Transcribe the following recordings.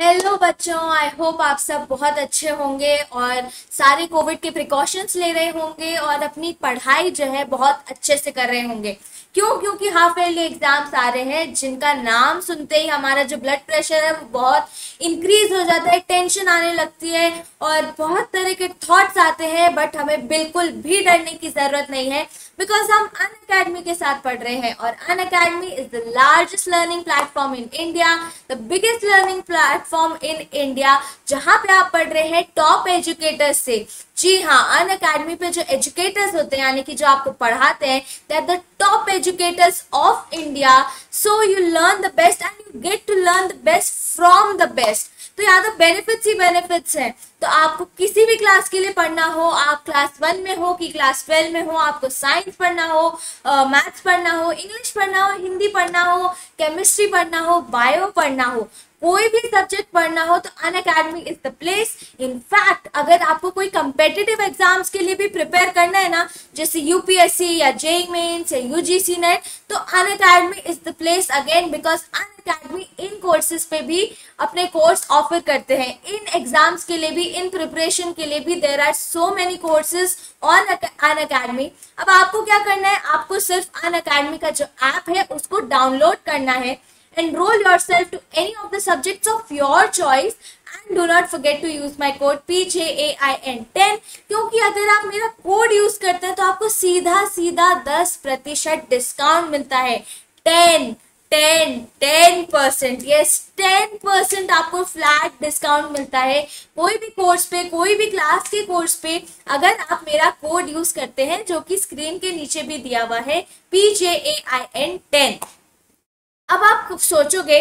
Hello बच्चों I hope आप सब बहुत अच्छे होंगे और सारे कोविड के प्रिकॉशंस ले रहे होंगे और अपनी पढ़ाई जो है बहुत अच्छे से कर रहे होंगे। क्यों? क्योंकि हाफ़ ईयरली एग्ज़ाम्स आ रहे हैं, जिनका नाम सुनते ही हमारा जो ब्लड प्रेशर है वो बहुत इंक्रीज हो जाता है टेंशन आने लगती है और बहुत तरह के थॉट्स आते हैं बट हमें बिल्कुल भी डरने की ज़रूरत नहीं है। बिकॉज़ हम अन अकेडमी के साथ पढ़ रहे हैं और Unacademy is the largest learning platform in India the biggest learning platform in India जहाँ पे आप पढ़ रहे हैं टॉप एजुकेटर्स से। जी हाँ अन अकेडमी पे जो एजुकेटर्स होते हैं, यानी कि जो आपको पढ़ाते हैं that the top educators of India so you learn the best and you get to learn the best from the best तो यहाँ तो बेनिफिट्स ही बेनिफिट्स हैं। तो आपको किसी भी क्लास के लिए पढ़ना हो, आप क्लास वन में हो कि क्लास ट्वेल्व में हो, आपको साइंस पढ़ना हो मैथ्स पढ़ना हो इंग्लिश पढ़ना हो हिंदी पढ़ना हो केमिस्ट्री पढ़ना हो बायो पढ़ना हो कोई भी सब्जेक्ट पढ़ना हो तो Unacademy is the place in fact अगर आपको कोई कंपेटिटिव एग्ज़ाम्स के लिए भी प्रिपेयर करना है ना, जैसे यूपीएससी या जेई मेन्स या यूजीसी नेट तो Unacademy is the place again because Unacademy in courses पे भी अपने कोर्स ऑफ़र करते हैं. इन एग्ज़ाम्स के लिए भी इन प्रिपरेशन के लिए भी there are so many courses on Unacademy अब आपको क्या करना है? आपको सिर्फ़ अन अकेडमी का जो ऐप है, उसको डाउनलोड करना है. Enroll yourself to any of the subjects of your choice and do not forget to use my code PJAIN10 क्योंकि अगर आप मेरा कोड यूज़ करते हैं तो आपको सीधा सीधा 10 प्रतिशत डिस्काउंट मिलता है। 10 ten ten percent yes ten percent आपको फ्लैट डिस्काउंट मिलता है। कोई भी कोर्स पे, कोई भी क्लास के कोर्स पे अगर आप मेरा कोड यूज़ करते हैं, जो कि स्क्रीन के नीचे भी दिया हुआ है P J A I N ten अब आप सोचोगे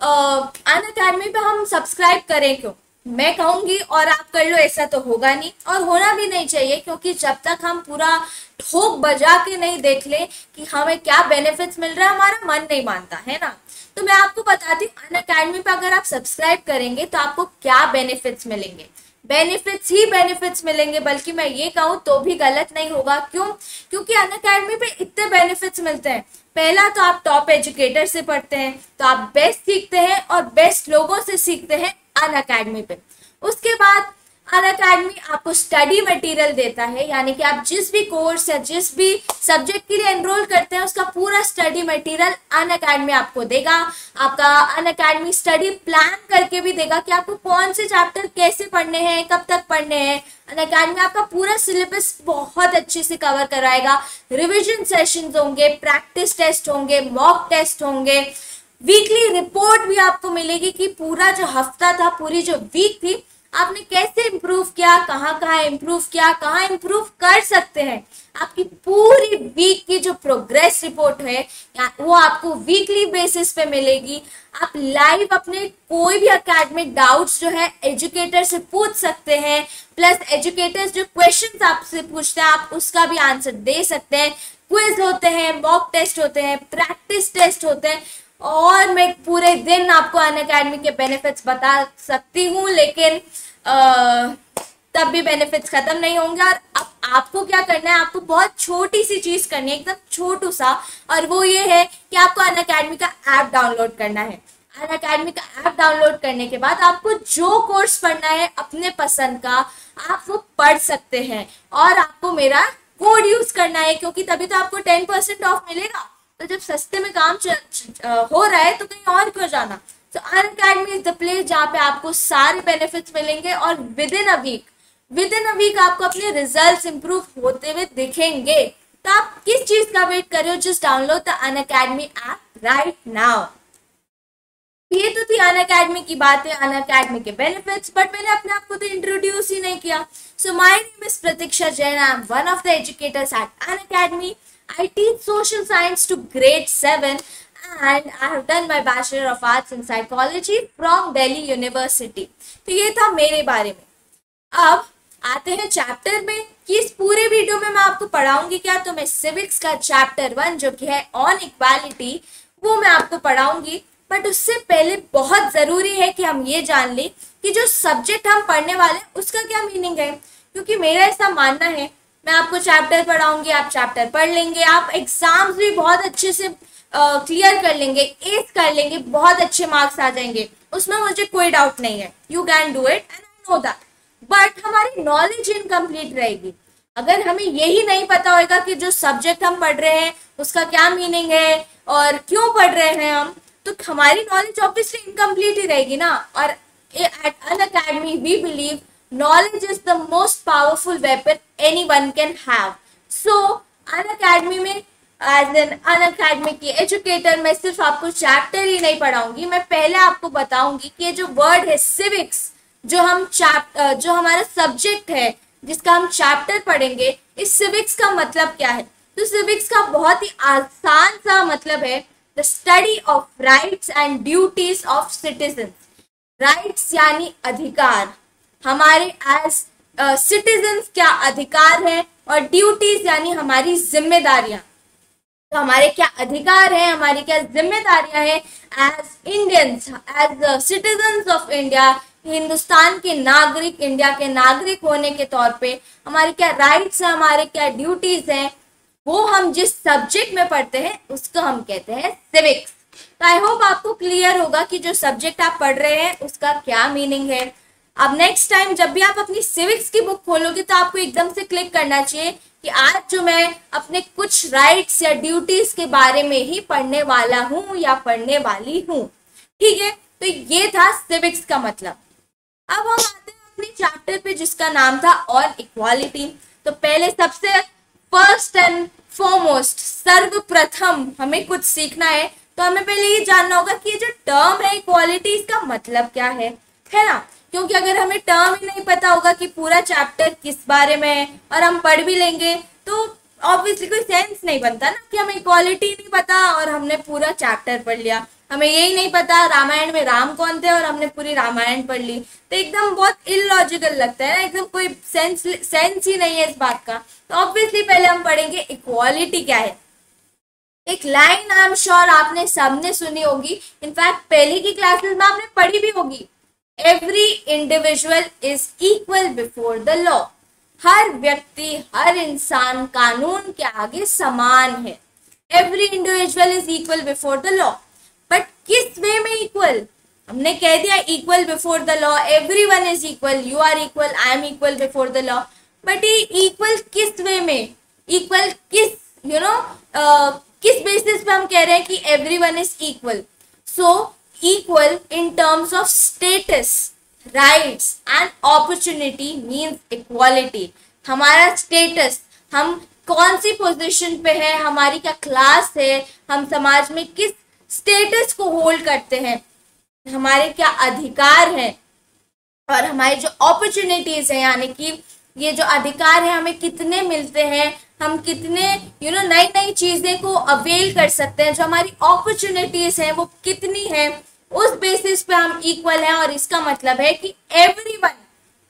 अन अकेडमी पे हम सब्सक्राइब करें क्यों? मैं कहूँगी और आप कर लो, ऐसा तो होगा नहीं और होना भी नहीं चाहिए क्योंकि जब तक हम पूरा ठोक बजा के नहीं देख ले कि हमें क्या बेनिफिट्स मिल रहा है, हमारा मन नहीं मानता, है ना? तो मैं आपको बताती हूँ अन अकेडमी पर अगर आप सब्सक्राइब करेंगे तो आपको क्या बेनिफिट्स मिलेंगे? बेनिफिट्स ही बेनिफिट्स मिलेंगे, बल्कि मैं ये कहूँ तो भी गलत नहीं होगा। क्यों? क्योंकि अन अकेडमी पे इतने बेनिफिट्स मिलते हैं। पहला तो आप टॉप एजुकेटर से पढ़ते हैं तो आप बेस्ट सीखते हैं और बेस्ट लोगों से सीखते हैं अन अकेडमी पे। उसके बाद अन अकेडमी आपको स्टडी मटेरियल देता है, यानी कि आप जिस भी कोर्स या जिस भी सब्जेक्ट के लिए एनरोल करते हैं, उसका पूरा स्टडी मटेरियल अन अकेडमी आपको देगा। आपका अन अकेडमी स्टडी प्लान करके भी देगा कि आपको कौन से चैप्टर कैसे पढ़ने हैं, कब तक पढ़ने हैं। अन अकेडमी आपका पूरा सिलेबस बहुत अच्छे से कवर कराएगा। रिविजन सेशन होंगे प्रैक्टिस टेस्ट होंगे मॉक टेस्ट होंगे। वीकली रिपोर्ट भी आपको मिलेगी कि पूरा जो हफ़्ता था, पूरी जो वीक थी आपने कैसे इम्प्रूव किया, कहाँ कहाँ इम्प्रूव किया, कहाँ इम्प्रूव कर सकते हैं? आपकी पूरी वीक की जो प्रोग्रेस रिपोर्ट है वो आपको वीकली बेसिस पे मिलेगी। आप लाइव अपने कोई भी अकेडमिक डाउट्स जो है एजुकेटर से पूछ सकते हैं। प्लस एजुकेटर्स जो क्वेश्चंस आपसे पूछते हैं, आप उसका भी आंसर दे सकते हैं। क्विज होते हैं मॉक टेस्ट होते हैं प्रैक्टिस टेस्ट होते हैं। और मैं पूरे दिन आपको अन अकेडमी के बेनिफिट्स बता सकती हूँ लेकिन आ, तब भी बेनिफिट्स खत्म नहीं होंगे। और अब आपको क्या करना है आपको बहुत छोटी सी चीज़ करनी है एकदम छोटू सा और वो ये है कि आपको अन अकेडमी का ऐप डाउनलोड करना है। अन अकेडमी का ऐप डाउनलोड करने के बाद आपको जो कोर्स पढ़ना है अपने पसंद का आप वो पढ़ सकते हैं। और आपको मेरा कोड यूज़ करना है क्योंकि तभी तो आपको टेन परसेंट ऑफ़ मिलेगा। तो जब सस्ते में काम च, च, हो रहा है तो कहीं और क्यों जाना? तो Unacademy is the place जहाँ पे आपको सारे बेनिफिट्स मिलेंगे और within a week within a week आपको अपने रिजल्ट्स इंप्रूव होते हुए दिखेंगे। तो आप किस चीज़ का वेट कर रहे हो? Just download the Unacademy app right now ये तो थी अन अकेडमी की बातें अन अकेडमी के बेनिफिट्स बट मैंने अपने आप को तो इंट्रोड्यूस ही नहीं किया। So my name is Pratiksha Jain I am one of the educators at Unacademy I teach social science to grade 7 and I have done my Bachelor of Arts in Psychology from Delhi University. तो ये था मेरे बारे में। अब आते हैं chapter में कि इस पूरे वीडियो में मैं आपको पढ़ाऊँगी क्या? तो मैं सिविक्स का चैप्टर वन जो कि है ऑन इक्वालिटी वो मैं आपको पढ़ाऊँगी। बट उससे पहले बहुत ज़रूरी है कि हम ये जान लें कि जो सब्जेक्ट हम पढ़ने वाले हैं, उसका क्या मीनिंग है? क्योंकि मेरा ऐसा मानना है मैं आपको चैप्टर पढ़ाऊँगी, आप चैप्टर पढ़ लेंगे, आप एग्ज़ाम्स भी बहुत अच्छे से क्लियर कर लेंगे एज कर लेंगे, बहुत अच्छे मार्क्स आ जाएँगे। उसमें मुझे कोई डाउट नहीं है। You can do it and I know that but हमारी नॉलेज इनकम्प्लीट रहेगी। अगर हमें यही नहीं पता होगा कि जो सब्जेक्ट हम पढ़ रहे हैं, उसका क्या मीनिंग है और क्यों पढ़ रहे हैं हम तो हमारी नॉलेज ऑब्वियसली इनकम्प्लीट ही रहेगी ना। और at Unacademy we believe knowledge is the most powerful weapon anyone can have so Unacademy में एज एन अन अकेडमी की एजुकेटर मैं सिर्फ़ आपको चैप्टर ही नहीं पढ़ाऊँगी, मैं पहले आपको बताऊँगी कि जो वर्ड है सिविक्स जो हम चैप जो हमारा सब्जेक्ट है, जिसका हम चैप्टर पढ़ेंगे, इस सिविक्स का मतलब क्या है? तो सिविक्स का बहुत ही आसान सा मतलब है the study of rights and duties of citizen rights यानी अधिकार। हमारे एज सिटीजन क्या अधिकार है और ड्यूटीज़ यानी हमारी जिम्मेदारियाँ। तो हमारे क्या अधिकार है, हमारी क्या जिम्मेदारियाँ हैं as Indians as citizen of India Hindustan के नागरिक इंडिया के नागरिक होने के तौर पे हमारे क्या राइट्स हैं, हमारे क्या ड्यूटीज़ हैं, वो हम जिस सब्जेक्ट में पढ़ते हैं, उसको हम कहते हैं सिविक्स तो आई होप आपको क्लियर होगा कि जो सब्जेक्ट आप पढ़ रहे हैं, उसका क्या मीनिंग है। अब नेक्स्ट टाइम जब भी आप अपनी सिविक्स की बुक खोलोगे तो आपको एकदम से क्लिक करना चाहिए कि आज जो मैं अपने कुछ राइट्स या ड्यूटीज़ के बारे में ही पढ़ने वाला हूँ या पढ़ने वाली हूँ। ठीक है? तो ये था सिविक्स का मतलब। अब हम आते हैं अपने चैप्टर पे जिसका नाम था और इक्वालिटी तो पहले सबसे फ़र्स्ट एंड फॉरमोस्ट सर्वप्रथम हमें कुछ सीखना है। तो हमें पहले ये जानना होगा कि ये जो टर्म है इक्वालिटी इसका मतलब क्या है? है ना? क्योंकि अगर हमें टर्म ही नहीं पता होगा कि पूरा चैप्टर किस बारे में है, और हम पढ़ भी लेंगे तो ऑब्वियसली कोई सेंस नहीं बनता ना कि हमें इक्वालिटी नहीं पता और हमने पूरा चैप्टर पढ़ लिया। हमें यही नहीं पता रामायण में राम कौन थे और हमने पूरी रामायण पढ़ ली। तो एकदम बहुत इलॉजिकल लगता है ना, एकदम कोई सेंस सेंस ही नहीं है इस बात का। तो ऑब्वियसली पहले हम पढ़ेंगे इक्वालिटी क्या है। एक लाइन आई एम श्योर आपने सबने सुनी होगी। इनफैक्ट पहले की क्लासेस में आपने पढ़ी भी होगी। Every individual is equal before the law हर व्यक्ति हर इंसान कानून के आगे समान है। Every individual is equal before the law but किस वे में इक्वल हमने कह दिया equal before the law everyone is equal you are equal I am equal before the law but ये इक्वल किस वे में? इक्वल किस you you know know, uh, किस बेसिस पे हम कह रहे हैं कि everyone is equal so equal in terms of status rights and opportunity means equality हमारा स्टेटस हम कौन सी पोजीशन पे है? हमारी क्या क्लास है? हम समाज में किस स्टेटस को होल्ड करते हैं? हमारे क्या अधिकार हैं? और हमारी जो अपॉर्चुनिटीज़ है, यानी कि ये जो अधिकार है, हमें कितने मिलते हैं? हम कितने यू नो नई नई चीज़ें को अवेल कर सकते हैं जो हमारी अपॉर्चुनिटीज़ हैं वो कितनी है उस बेसिस पे हम इक्वल हैं और इसका मतलब है कि एवरीवन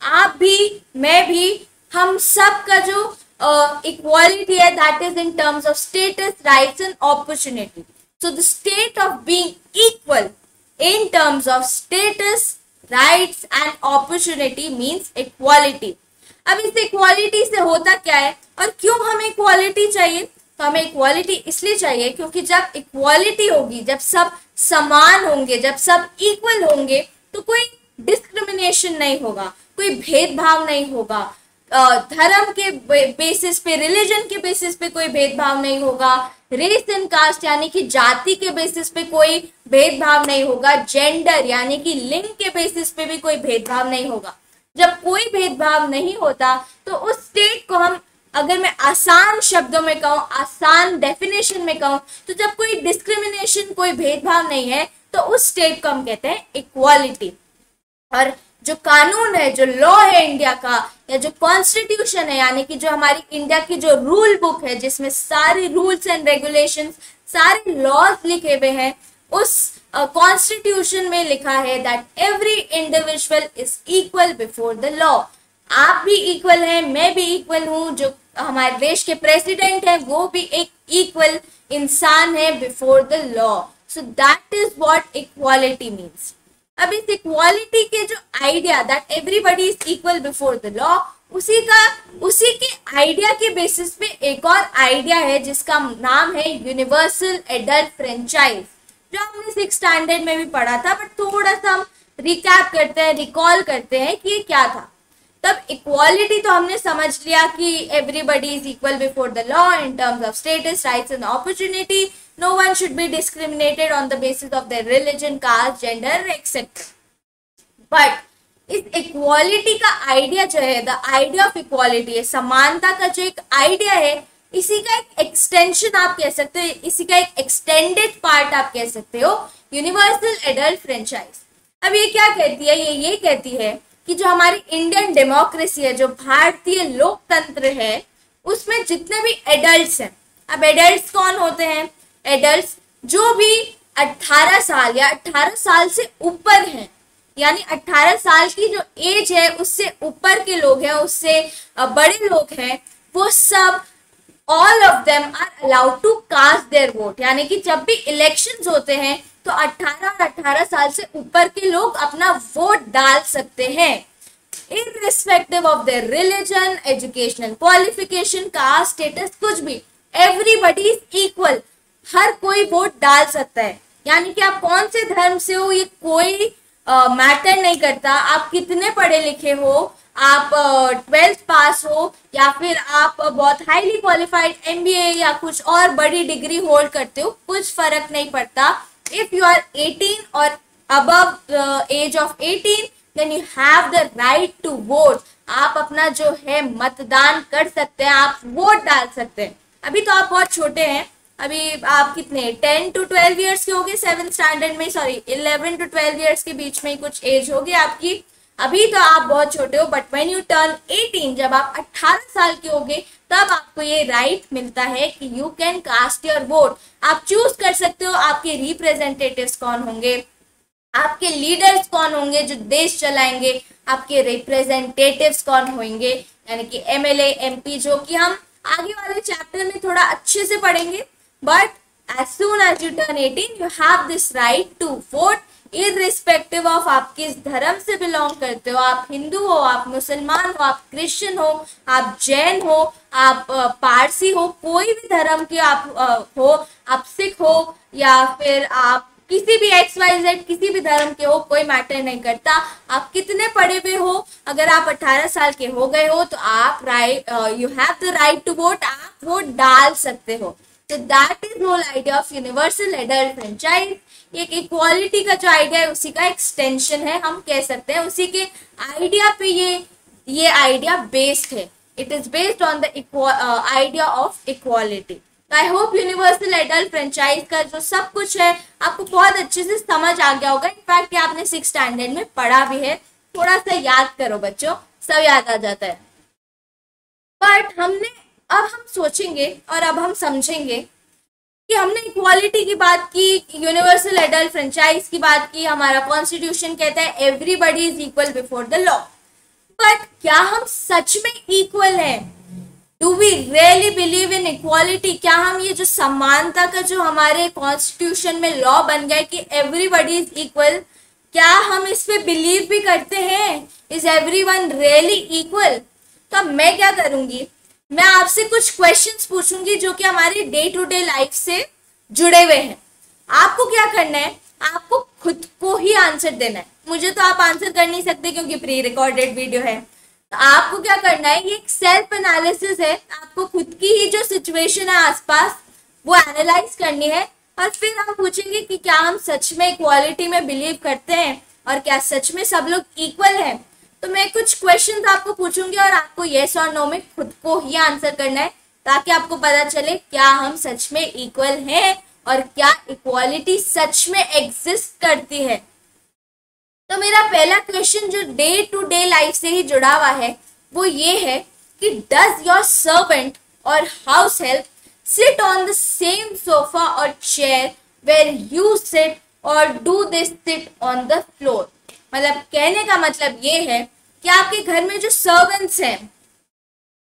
आप भी मैं भी हम सब का जो इक्वालिटी है that is in terms of status rights and opportunity so the state of being equal in terms of status, rights and opportunity means equality. अब इस इक्वालिटी से होता क्या है? और क्यों हमें इक्वालिटी चाहिए? तो हमें इक्वालिटी इसलिए चाहिए क्योंकि जब इक्वालिटी होगी, जब सब समान होंगे, जब सब इक्वल होंगे तो कोई डिस्क्रिमिनेशन नहीं होगा, कोई भेदभाव नहीं होगा। धर्म के बेसिस पे रिलीजन के बेसिस पे कोई भेदभाव नहीं होगा। रेस एंड कास्ट यानी कि जाति के बेसिस पे कोई भेदभाव नहीं होगा। जेंडर यानी कि लिंग के बेसिस पे भी कोई भेदभाव नहीं होगा। जब कोई भेदभाव नहीं होता तो उस स्टेट को हम, अगर मैं आसान शब्दों में कहूँ, आसान डेफिनेशन में कहूँ तो जब कोई डिस्क्रिमिनेशन कोई भेदभाव नहीं है तो उस स्टेट को हम कहते हैं इक्वालिटी और जो कानून है, जो लॉ है इंडिया का, या जो कॉन्स्टिट्यूशन है, यानी कि जो हमारी इंडिया की जो रूल बुक है, जिसमें सारे रूल्स एंड रेगुलेशंस सारे लॉज लिखे हुए हैं, उस कॉन्स्टिट्यूशन में लिखा है that every individual is equal before the law आप भी इक्वल हैं, मैं भी इक्वल हूँ, जो हमारे देश के प्रेसिडेंट हैं, वो भी एक इक्वल इंसान है before the law so that is what equality means अब इस इक्वालिटी के जो idea that everybody is equal before the law उसी का, उसी के आइडिया के बेसिस पे एक और आइडिया है, जिसका नाम है यूनिवर्सल एडल्ट फ्रेंचाइज जो हमने सिक्स स्टैंडर्ड में भी पढ़ा था बट थोड़ा सा हम रिकैप करते हैं रिकॉल करते हैं कि ये क्या था। तब इक्वालिटी तो हमने समझ लिया कि everybody is equal before the law in terms of status rights and opportunity no one should be discriminated on the basis of the religion caste gender etcetera but इस इक्वालिटी का आइडिया जो है the idea of equality है समानता का जो एक idea है इसी का एक एक्सटेंशन आप कह सकते हो, इसी का एक एक्सटेंडेड पार्ट आप कह सकते हो यूनिवर्सल एडल्ट फ्रेंचाइज अब ये क्या कहती है? ये ये कहती है कि जो हमारी इंडियन डेमोक्रेसी है, जो भारतीय लोकतंत्र है, उसमें जितने भी एडल्ट हैं, अब एडल्ट कौन होते हैं? एडल्ट जो भी 18 साल या 18 साल से ऊपर हैं, यानी 18 साल की जो एज है, उससे ऊपर के लोग हैं, उससे बड़े लोग हैं, वो सब all of them are allowed to cast their vote यानी कि जब भी इलेक्शंस होते हैं तो 18 और 18 साल से ऊपर के लोग अपना वोट डाल सकते हैं। Irrespective of their religion educational qualification caste status कुछ भी एवरीबडी इज़ इक्वल हर कोई वोट डाल सकता है। यानी कि आप कौन से धर्म से हो, ये कोई मैटर नहीं करता। आप कितने पढ़े लिखे हो, आप ट्वेल्थ पास हो, या फिर आप बहुत हाईली क्वालिफाइड एमबीए या कुछ और बड़ी डिग्री होल्ड करते हो, कुछ फ़र्क नहीं पड़ता। इफ़ यू आर 18 और above age of 18 then you have the right to vote आप अपना जो है मतदान कर सकते हैं, आप वोट डाल सकते हैं। अभी तो आप बहुत छोटे हैं अभी आप कितने, टेन टू ट्वेल्व ईयर्स के होगे सेवन स्टैंडर्ड में sorry eleven to twelve years के बीच में कुछ एज होगी आपकी। अभी तो आप बहुत छोटे हो बट व्हेन यू टर्न 18 जब आप 18 साल के होगे, तब आपको ये राइट right मिलता है कि you can cast your vote आप चूज़ कर सकते हो आपके रिप्रेजेंटेटिव्स कौन होंगे, आपके लीडर्स कौन होंगे जो देश चलाएँगे, आपके रिप्रेजेंटेटिव्स कौन होंगे, यानी कि एमएलए एमपी जो कि हम आगे वाले चैप्टर में थोड़ा अच्छे से पढ़ेंगे। But as soon as you turn 18, you have this right to vote irrespective of आप किस धर्म से बिलोंग करते हो। आप हिंदू हो आप मुसलमान हो आप क्रिश्चियन हो आप जैन हो आप पारसी हो कोई भी धर्म के आप हो आप सिख हो या फिर आप किसी भी एक्स वाई जेड किसी भी धर्म के हो कोई मैटर नहीं करता। आप कितने पढ़े हुए हो? अगर आप 18 साल के हो गए हो तो आप right you have the right to vote आप वोट डाल सकते हो। तो that is whole idea of universal adult franchise एक इक्वालिटी का जो आइडिया है, उसी का एक्सटेंशन है, हम कह सकते हैं, उसी के आइडिया पे ये ये आइडिया बेस्ड है। It is based on the idea of equality I hope universal adult franchise का जो सब कुछ है, आपको बहुत अच्छे से समझ आ गया होगा। इनफैक्ट ये आपने सिक्स स्टैंडर्ड में पढ़ा भी है। थोड़ा सा याद करो बच्चों, सब याद आ जाता है। बट हमने अब हम सोचेंगे और अब हम समझेंगे कि हमने इक्वालिटी की बात की यूनिवर्सल एडल्ट फ्रेंचाइज की बात की, हमारा कॉन्स्टिट्यूशन कहता है everybody is equal before the law but क्या हम सच में इक्वल हैं? Do we really believe in equality क्या हम ये जो समानता का जो हमारे कॉन्स्टिट्यूशन में लॉ बन गया कि एवरीबडी इज़ इक्वल क्या हम इस पे बिलीव भी करते हैं? Is everyone really equal तो मैं क्या करूँगी? मैं आपसे कुछ क्वेश्चंस पूछूँगी जो कि हमारी डे टू डे लाइफ से जुड़े हुए हैं। आपको क्या करना है? आपको खुद को ही आंसर देना है। मुझे तो आप आंसर कर नहीं सकते क्योंकि प्री रिकॉर्डेड वीडियो है। तो आपको क्या करना है? ये एक सेल्फ एनालिसिस है। आपको खुद की ही जो सिचुएशन है आसपास, वो एनालाइज करनी है। और फिर हम पूछेंगे कि क्या हम सच में इक्वालिटी में बिलीव करते हैं? और क्या सच में सब लोग इक्वल हैं? तो मैं कुछ क्वेश्चन आपको पूछूँगी और आपको येस और नो में खुद को ही आंसर करना है, ताकि आपको पता चले क्या हम सच में इक्वल हैं और क्या इक्वालिटी सच में एग्जिस्ट करती है। तो मेरा पहला क्वेश्चन जो डे टू डे लाइफ से ही जुड़ा हुआ है, वो ये है कि डज योर सर्वेंट और house help sit on the same sofa और चेयर वेर यू सिट और do this sit on the floor मतलब कहने का मतलब ये है कि आपके घर में जो सर्वेंट्स हैं,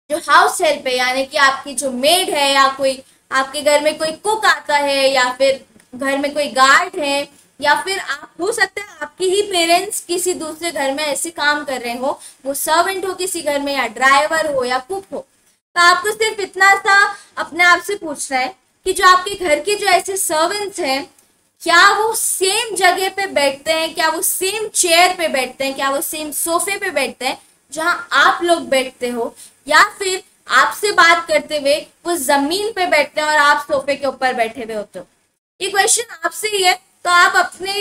जो हाउस हेल्प है यानी कि आपकी जो मेड है या कोई, आपके घर में कोई कुक आता है या फिर घर में कोई गार्ड है, या फिर आप, हो सकता है आपके ही पेरेंट्स किसी दूसरे घर में ऐसे काम कर रहे हो, वो सर्वेंट हो किसी घर में या ड्राइवर हो या कुक हो। तो आपको सिर्फ़ इतना सा अपने आप से पूछना है कि जो आपके घर के जो ऐसे सर्वेंट्स हैं क्या वो सेम जगह पे बैठते हैं? क्या वो सेम चेयर पे बैठते हैं? क्या वो सेम सोफे पे बैठते हैं? जहाँ आप लोग बैठते हो? या फिर आपसे बात करते हुए वो ज़मीन पे बैठते हैं और आप सोफे के ऊपर बैठे हुए होते हो? ये क्वेश्चन आपसे ही है तो आप अपने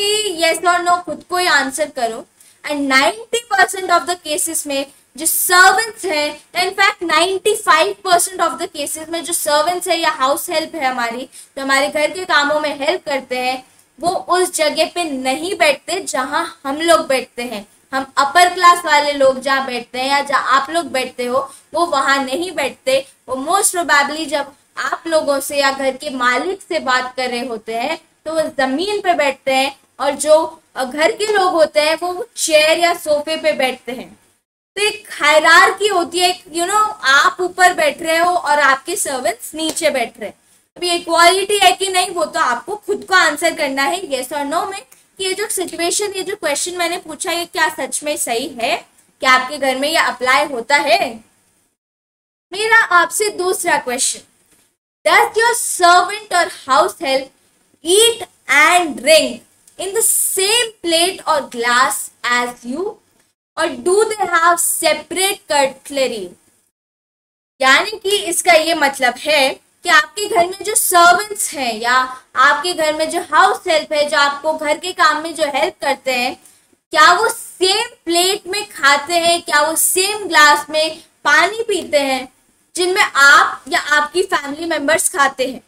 यस और नो खुद को ही आंसर करो। And 90 percent of the cases में जो सर्वेंट्स है in fact 95 percent of the cases में जो सर्वेंट्स है या हाउस हेल्प है हमारी, जो हमारे घर के कामों में हेल्प करते हैं, वो उस जगह पे नहीं बैठते जहाँ हम लोग बैठते हैं। हम अपर क्लास वाले लोग जहाँ बैठते हैं या जहाँ आप लोग बैठते हो, वो वहाँ नहीं बैठते। वो मोस्ट प्रोबेबली जब आप लोगों से या घर के मालिक से बात कर रहे होते हैं तो वो ज़मीन पे बैठते हैं और जो घर के लोग होते हैं, वो चेयर या सोफे पे बैठते हैं। तो एक हायरार की होती है यू नो know, आप ऊपर बैठ रहे हो और आपके सर्वेंट्स नीचे बैठ रहे हैं। अभी इक्वालिटी है कि नहीं वो तो आपको खुद को आंसर करना है येस और नो में कि ये जो सिचुएशन ये जो क्वेश्चन मैंने पूछा ये क्या सच में सही है? क्या आपके घर में ये अप्लाई होता है? मेरा आपसे दूसरा क्वेश्चन डज योर सर्वेंट और house help eat and drink in the same plate और ग्लास एज यू और do they have separate cutlery यानी कि इसका ये मतलब है कि आपके घर में जो सर्वेंट्स हैं या आपके घर में जो हाउस हेल्प है, जो आपको घर के काम में जो हेल्प करते हैं, क्या वो सेम प्लेट में खाते हैं, क्या वो सेम ग्लास में पानी पीते हैं, जिनमें आप या आपकी फैमिली मेंबर्स खाते हैं?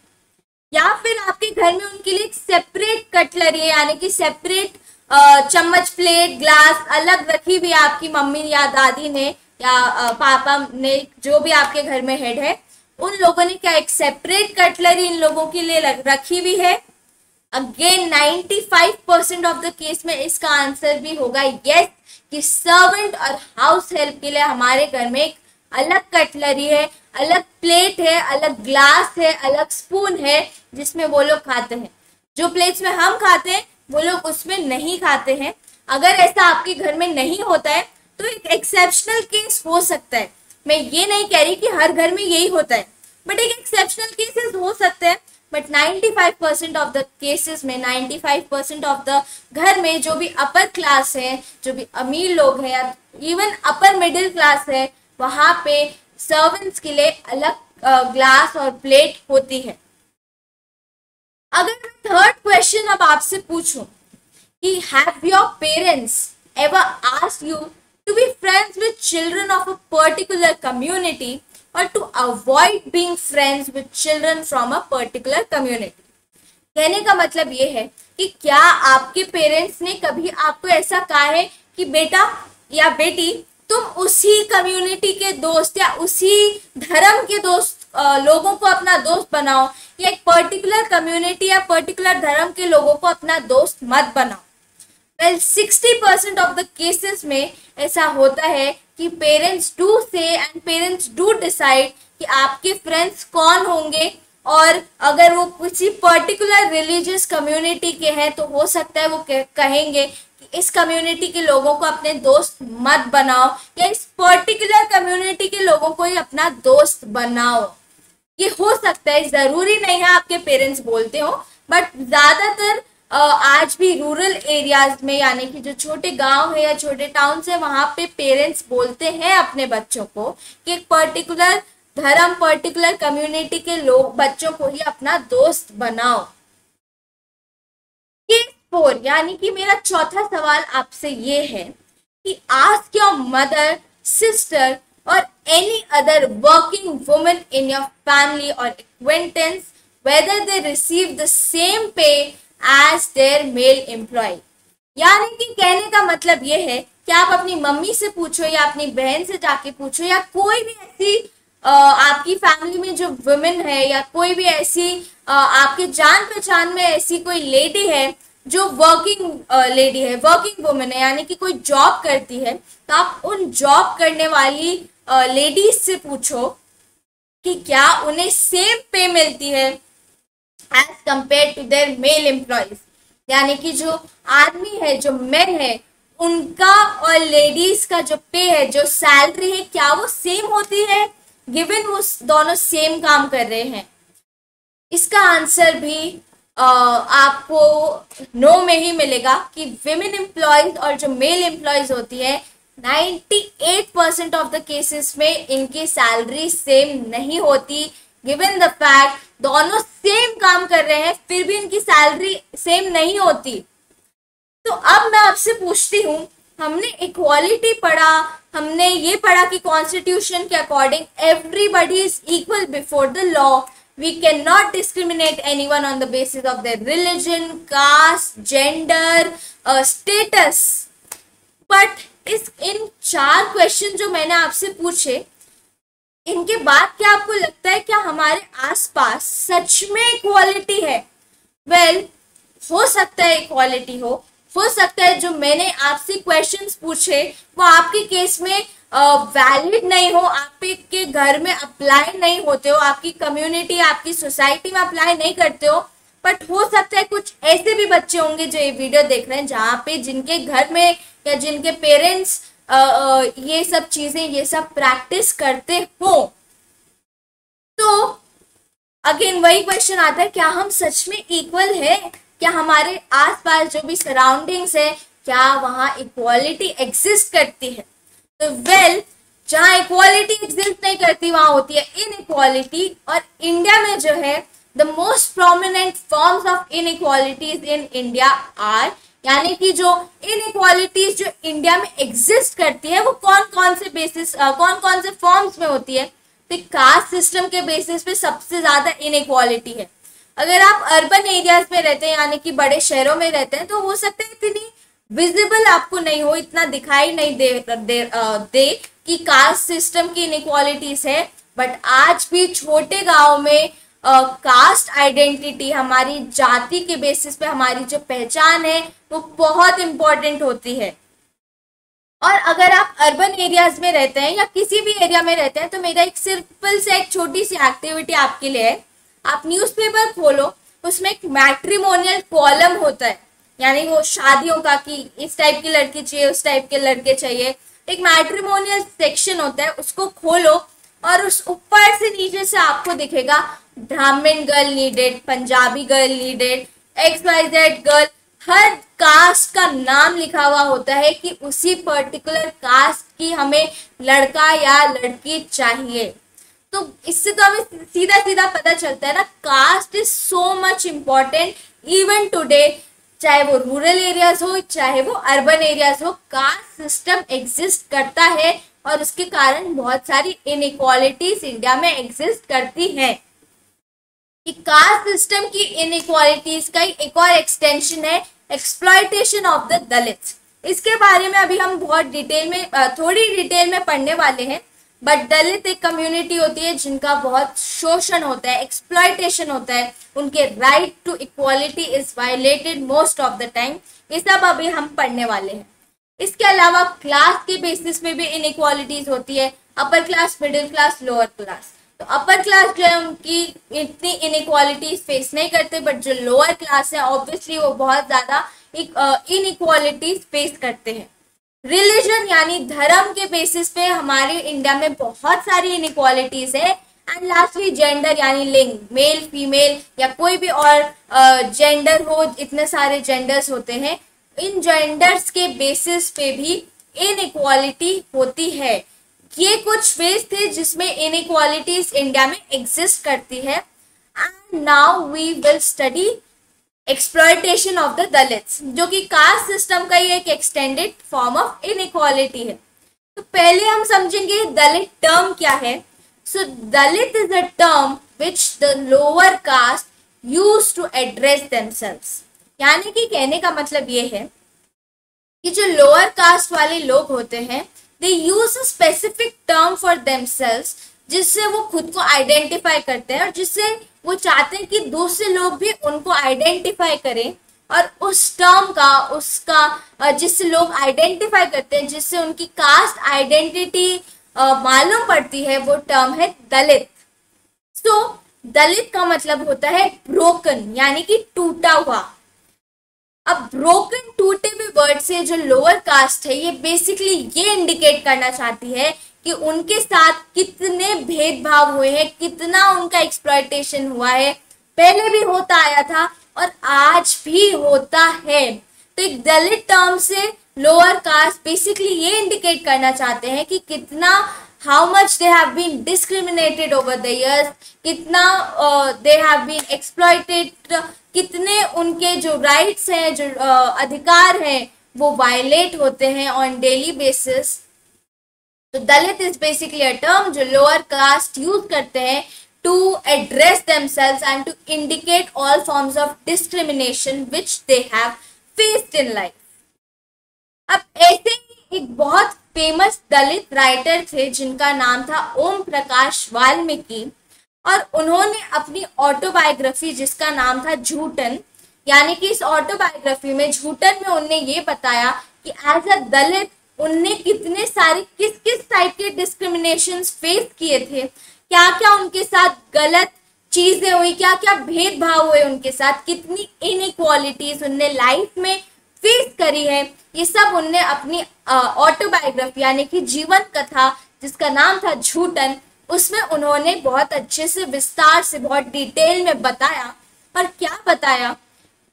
या फिर आपके घर में उनके लिए सेपरेट कटलरी है, यानी कि सेपरेट चम्मच प्लेट ग्लास अलग रखी हुई आपकी मम्मी या दादी ने या पापा ने, जो भी आपके घर में हेड है, उन लोगों ने क्या एक सेपरेट कटलरी इन लोगों के लिए रखी हुई है? Again 95 percent of the case में इसका आंसर भी होगा यस कि सर्वेंट और हाउस हेल्प के लिए हमारे घर में एक अलग कटलरी है, अलग प्लेट है, अलग ग्लास है, अलग स्पून है, जिसमें वो लोग खाते हैं। जो प्लेट्स में हम खाते हैं वो लोग उसमें नहीं खाते हैं। अगर ऐसा आपके घर में नहीं होता है तो एक एक्सेप्शनल केस हो सकता है। मैं ये नहीं कह रही कि हर घर में यही होता है बट एक एक्सेप्शनल केसेस हो सकते हैं। But 95 percent of the cases में 95 परसेंट ऑफ़ द घर में जो भी अपर क्लास है, जो भी अमीर लोग हैं, या इवन अपर मिडिल क्लास है, वहाँ पे सर्वेंट्स के लिए अलग ग्लास और प्लेट होती है। अगर थर्ड क्वेश्चन अब आपसे पूछूँ कि have your parents ever ask you to be friends with children of a particular community और to avoid being friends with children from a particular community कहने का मतलब ये है कि क्या आपके पेरेंट्स ने कभी आपको ऐसा कहा है कि बेटा या बेटी, तुम उसी कम्युनिटी के दोस्त या उसी धर्म के दोस्त लोगों को अपना दोस्त बनाओ। या एक पर्टिकुलर कम्युनिटी या पर्टिकुलर धर्म के लोगों को अपना दोस्त मत बनाओ। Well sixty percent of the cases में ऐसा होता है कि parents do say and parents do decide कि आपके फ्रेंड्स कौन होंगे। और अगर वो किसी पर्टिकुलर रिलीजियस कम्युनिटी के हैं तो हो सकता है वो कहेंगे कि इस कम्युनिटी के लोगों को अपने दोस्त मत बनाओ या इस पर्टिकुलर कम्युनिटी के लोगों को ही अपना दोस्त बनाओ। ये हो सकता है, ज़रूरी नहीं है आपके पेरेंट्स बोलते हो बट ज़्यादातर आज भी रूरल एरियाज़ में, यानी कि जो छोटे गाँव है या छोटे टाउन है, वहाँ पे पेरेंट्स बोलते हैं अपने बच्चों को कि एक पर्टिकुलर धर्म पर्टिकुलर कम्युनिटी के लोग, बच्चों को ही अपना दोस्त बनाओ। फोर यानी कि मेरा चौथा सवाल आपसे ये है कि आस्क योर मदर सिस्टर और any other working women in your family और acquaintance, whether they receive the same pay as their male employ यानी कि कहने का मतलब ये है कि आप अपनी मम्मी से पूछो या अपनी बहन से जाके पूछो या कोई भी ऐसी आपकी फैमिली में जो वुमेन है या कोई भी ऐसी आपके जान पहचान में ऐसी कोई लेडी है जो वर्किंग लेडी है वर्किंग वुमेन है, यानी कि कोई जॉब करती है तो आप उन जॉब करने वाली लेडीज़ से पूछो कि क्या उन्हें सेम पे मिलती है as compare to their male employees यानी कि जो आदमी है, जो मेन है, उनका और लेडीज़ का जो पे है, जो सैलरी है, क्या वो सेम होती है? गिवन वो दोनों सेम काम कर रहे हैं। इसका आंसर भी आपको नो में ही मिलेगा कि विमेन एम्प्लॉयज़ और जो मेल एम्प्लॉयज़ होती है 98 परसेंट ऑफ़ द केसेस में इनकी सैलरी सेम नहीं होती। गिवन द फैक्ट दोनों सेम काम कर रहे हैं फिर भी इनकी सैलरी सेम नहीं होती। तो अब मैं आपसे पूछती हूँ हमने इक्वालिटी पढ़ा हमने ये पढ़ा कि कॉन्स्टिट्यूशन के according everybody is equal before the law we cannot discriminate anyone on the basis of their religion caste gender uh, status but इस इन चार क्वेश्चन जो मैंने आपसे पूछे इनके बाद क्या आपको लगता है क्या हमारे आसपास सच में इक्वालिटी है? वेल well, हो सकता है इक्वालिटी हो। हो सकता है जो मैंने आपसे क्वेश्चंस पूछे वो आपके केस में वैलिड नहीं हो आपके घर में अप्लाई नहीं होते हो आपकी कम्युनिटी आपकी सोसाइटी में अप्लाई नहीं करते हो। बट हो सकता है कुछ ऐसे भी बच्चे होंगे जो ये वीडियो देख रहे हैं, जहाँ पे जिनके घर में या जिनके पेरेंट्स ये सब चीज़ें, ये सब प्रैक्टिस करते हो। तो अगेन वही क्वेश्चन आता है, क्या हम सच में इक्वल है? क्या हमारे आसपास जो भी सराउंडिंग्स है, क्या वहाँ इक्वालिटी एग्जिस्ट करती है? तो वेल जहाँ इक्वालिटी एग्जिस्ट नहीं करती, वहाँ होती है इन और इंडिया में जो है the most prominent forms of inequalities in India are यानी कि जो इन इक्वालिटीज जो इंडिया में एग्जिस्ट करती है वो कौन कौन से बेसिस कौन कौन से फॉर्म्स में होती है? तो कास्ट सिस्टम के बेसिस पे सबसे ज़्यादा इन इक्वालिटी है। अगर आप अर्बन एरियाज़ में रहते हैं यानी कि बड़े शहरों में रहते हैं तो हो सकता है इतनी विजिबल आपको नहीं हो इतना दिखाई नहीं दे दे, दे कि कास्ट सिस्टम की इनक्वालिटीज है। बट आज भी छोटे गाँव में कास्ट uh, आइडेंटिटी हमारी जाति के बेसिस पे हमारी जो पहचान है वो बहुत इंपॉर्टेंट होती है। और अगर आप अर्बन एरियाज़ में रहते हैं या किसी भी एरिया में रहते हैं तो मेरा एक सिंपल से एक छोटी सी एक्टिविटी आपके लिए है। आप न्यूज़पेपर खोलो उसमें एक मैट्रीमोनियल कॉलम होता है। यानी वो शादियों का कि इस टाइप की लड़की चाहिए उस टाइप के लड़के चाहिए। एक मैट्रीमोनियल सेक्शन होता है उसको खोलो और उस ऊपर से नीचे से आपको दिखेगा, Brahmin girl needed Punjabi girl needed X Y Z girl हर कास्ट का नाम लिखा हुआ होता है कि उसी पर्टिकुलर कास्ट की हमें लड़का या लड़की चाहिए। तो इससे तो हमें सीधा सीधा पता चलता है ना caste is so much important even today चाहे वो रूरल एरियाज़ हो, चाहे वो अर्बन एरियाज़ हो कास्ट सिस्टम एग्जिस्ट करता है और उसके कारण बहुत सारी इनक्वालिटीज इंडिया में एग्जिस्ट करती हैं। कास्ट सिस्टम की इनक्वालिटीज का एक और एक्सटेंशन है एक्सप्लॉयटेशन ऑफ़ द दलित इसके बारे में अभी हम बहुत डिटेल में थोड़ी डिटेल में पढ़ने वाले हैं बट दलित एक कम्युनिटी होती है जिनका बहुत शोषण होता है एक्सप्लॉयटेशन होता है। उनके right to equality is violated most of the time ये सब अभी हम पढ़ने वाले हैं। इसके अलावा क्लास के बेसिस पे भी इनक्वालिटीज होती है upper class middle class lower class तो अपर क्लास जो है, उनकी इतनी इनक्वालिटीज फेस नहीं करते बट जो लोअर क्लास है ऑब्वियसली वो बहुत ज़्यादा इनक्वालिटीज फेस करते हैं. रिलीजन यानी धर्म के बेसिस पे हमारे इंडिया में बहुत सारी इनक्वालिटीज है. एंड लास्टली जेंडर यानी लिंग मेल फीमेल या कोई भी और जेंडर हो, इतने सारे जेंडर्स होते हैं. इन जेंडर्स के बेसिस पे भी इनक्वालिटी होती है। ये कुछ वेज थे जिसमें इनक्वालिटीज इंडिया में एग्जिस्ट करती है। And now we will study exploitation of the Dalits जो कि कास्ट सिस्टम का ही एक एक्सटेंडेड फॉर्म ऑफ़ इनइक्वालिटी है। तो पहले हम समझेंगे दलित टर्म क्या है। So Dalit is a term which the lower caste use to address themselves यानी कि कहने का मतलब ये है कि जो लोअर कास्ट वाले लोग होते हैं they use a specific term for themselves जिससे वो खुद को आइडेंटिफाई करते हैं और जिससे वो चाहते हैं कि दूसरे लोग भी उनको आइडेंटिफाई करें और उस टर्म का उसका जिससे लोग आइडेंटिफाई करते हैं जिससे उनकी कास्ट आइडेंटिटी मालूम पड़ती है वो टर्म है दलित। सो so, दलित का मतलब होता है ब्रोकन यानी कि टूटा हुआ। अब ब्रोकन टूटे हुए वर्ड से जो लोअर कास्ट है, ये बेसिकली ये इंडिकेट करना चाहती है कि उनके साथ कितने भेदभाव हुए हैं, कितना उनका एक्सप्लॉयटेशन हुआ है। पहले भी होता आया था और आज भी होता है। तो एक दलित टर्म से लोअर कास्ट बेसिकली ये इंडिकेट करना चाहते हैं कि कितना how much they have been discriminated over the years कितना दे हैव बीन एक्सप्लॉयटेड कितने उनके जो राइट्स हैं जो uh, अधिकार हैं वो वायलेट होते हैं ऑन डेली बेसिस तो Dalit is basically a term जो लोअर कास्ट यूज़ करते हैं to address themselves and to indicate all forms of discrimination which they have faced in life अब ऐसे ही एक बहुत फ़ेमस दलित राइटर थे, जिनका नाम था ओम प्रकाश वाल्मीकि। और उन्होंने अपनी ऑटोबायोग्राफी जिसका नाम था झूठन, यानी कि इस ऑटोबायोग्राफी में, झूठन में उनने ये बताया कि एज अ दलित, उनने कितने सारे किस किस टाइप के डिस्क्रिमिनेशन फेस किए थे? क्या क्या उनके साथ गलत चीज़ें हुई? क्या क्या भेदभाव हुए उनके साथ? कितनी इनक्वालिटीज उनने लाइफ में फेस करी है। ये सब उनने अपनी ऑटोबायोग्राफी यानी कि जीवन कथा, जिसका नाम था झूठन, उसमें उन्होंने बहुत अच्छे से, विस्तार से, बहुत डिटेल में बताया। और क्या बताया?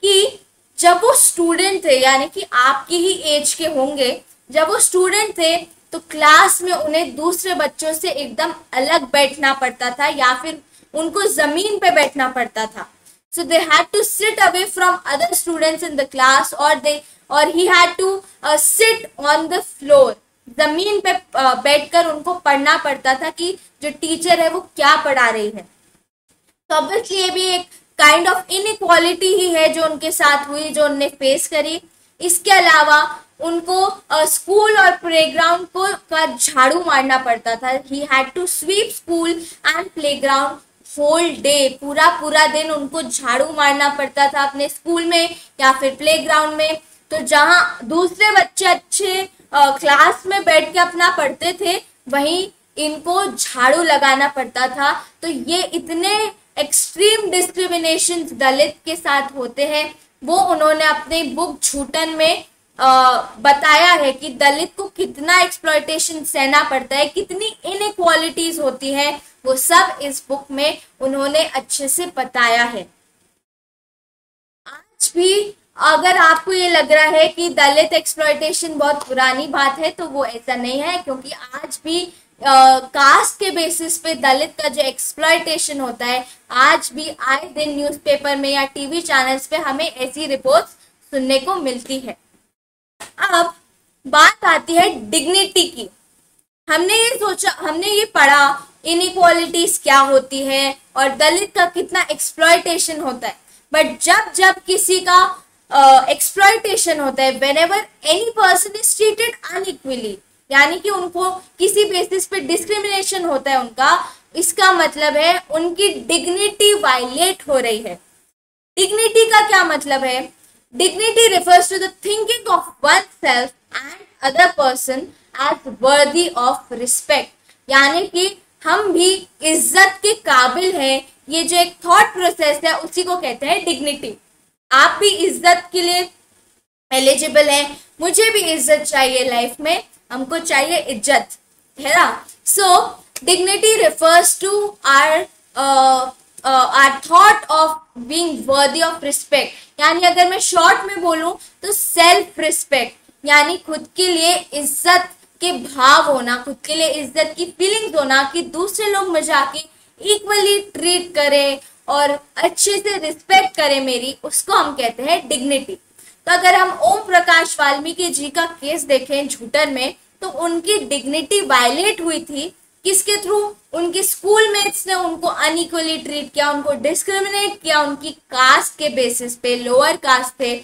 कि जब वो स्टूडेंट थे, यानी कि आपकी ही एज के होंगे, जब वो स्टूडेंट थे तो क्लास में उन्हें दूसरे बच्चों से एकदम अलग बैठना पड़ता था, या फिर उनको ज़मीन पे बैठना पड़ता था। So they had to sit away from other students in the class और दे और he had to sit on the floor ज़मीन पे uh, बैठकर उनको पढ़ना पड़ता था कि जो टीचर है वो क्या पढ़ा रही है। तो ये भी एक काइंड ऑफ़ इनक्वालिटी ही है जो उनके साथ हुई जो उनने फेस करी। इसके अलावा उनको स्कूल और प्लेग्राउंड को का झाड़ू मारना पड़ता था। He had to sweep school and playground whole day पूरा पूरा दिन उनको झाड़ू मारना पड़ता था अपने स्कूल में या फिर प्लेग्राउंड में। तो जहाँ दूसरे बच्चे अच्छे क्लास में बैठ के अपना पढ़ते थे, वहीं इनको झाड़ू लगाना पड़ता था। तो ये इतने एक्सट्रीम डिस्क्रिमिनेशन दलित के साथ होते हैं। वो उन्होंने अपने बुक झूठन में बताया है कि दलित को कितना एक्सप्लॉयटेशन सहना पड़ता है, कितनी इनक्वालिटीज होती है, वो सब इस बुक में उन्होंने अच्छे से बताया है। आज भी अगर आपको ये लग रहा है कि दलित एक्सप्लॉयटेशन बहुत पुरानी बात है तो वो ऐसा नहीं है, क्योंकि आज भी कास्ट के बेसिस पे दलित का जो एक्सप्लॉयटेशन होता है, आज भी आए दिन न्यूज़पेपर में या टीवी चैनल्स पे हमें ऐसी रिपोर्ट्स सुनने को मिलती है। अब बात आती है डिग्निटी की। हमने ये सोचा हमने ये पढ़ा इनक्वालिटीज क्या होती है और दलित का कितना एक्सप्लॉयटेशन होता है। बट जब जब किसी का एक्सप्लॉयटेशन uh, होता है whenever any person is treated unequally यानी कि उनको किसी बेसिस पे डिस्क्रिमिनेशन होता है उनका इसका मतलब है उनकी डिग्निटी वायलेट हो रही है। डिग्निटी का क्या मतलब है? Refers to the thinking of oneself and other person as worthy of respect यानी कि हम भी इज़्ज़त के काबिल हैं, ये जो एक थॉट प्रोसेस है, उसी को कहते हैं डिग्निटी आप भी इज़्ज़त के लिए एलिजिबल हैं, मुझे भी इज़्ज़त चाहिए लाइफ में, हमको चाहिए इज़्ज़त, है ना? So dignity refers to our our thought of being worthy of respect यानी अगर मैं शॉर्ट में बोलूँ तो सेल्फ रिस्पेक्ट यानी खुद के लिए इज़्ज़त के भाव होना, खुद के लिए इज़्ज़त की फीलिंग्स होना कि दूसरे लोग मुझे आके इक्वली ट्रीट करें और अच्छे से रिस्पेक्ट करें मेरी, उसको हम कहते हैं डिग्निटी तो अगर हम ओम प्रकाश वाल्मीकि जी का केस देखें झूठन में तो उनकी डिग्निटी वायलेट हुई थी किसके थ्रू? उनके स्कूल मेट्स ने उनको अनइक्वली ट्रीट किया उनको डिस्क्रिमिनेट किया उनकी कास्ट के बेसिस पे लोअर कास्ट थे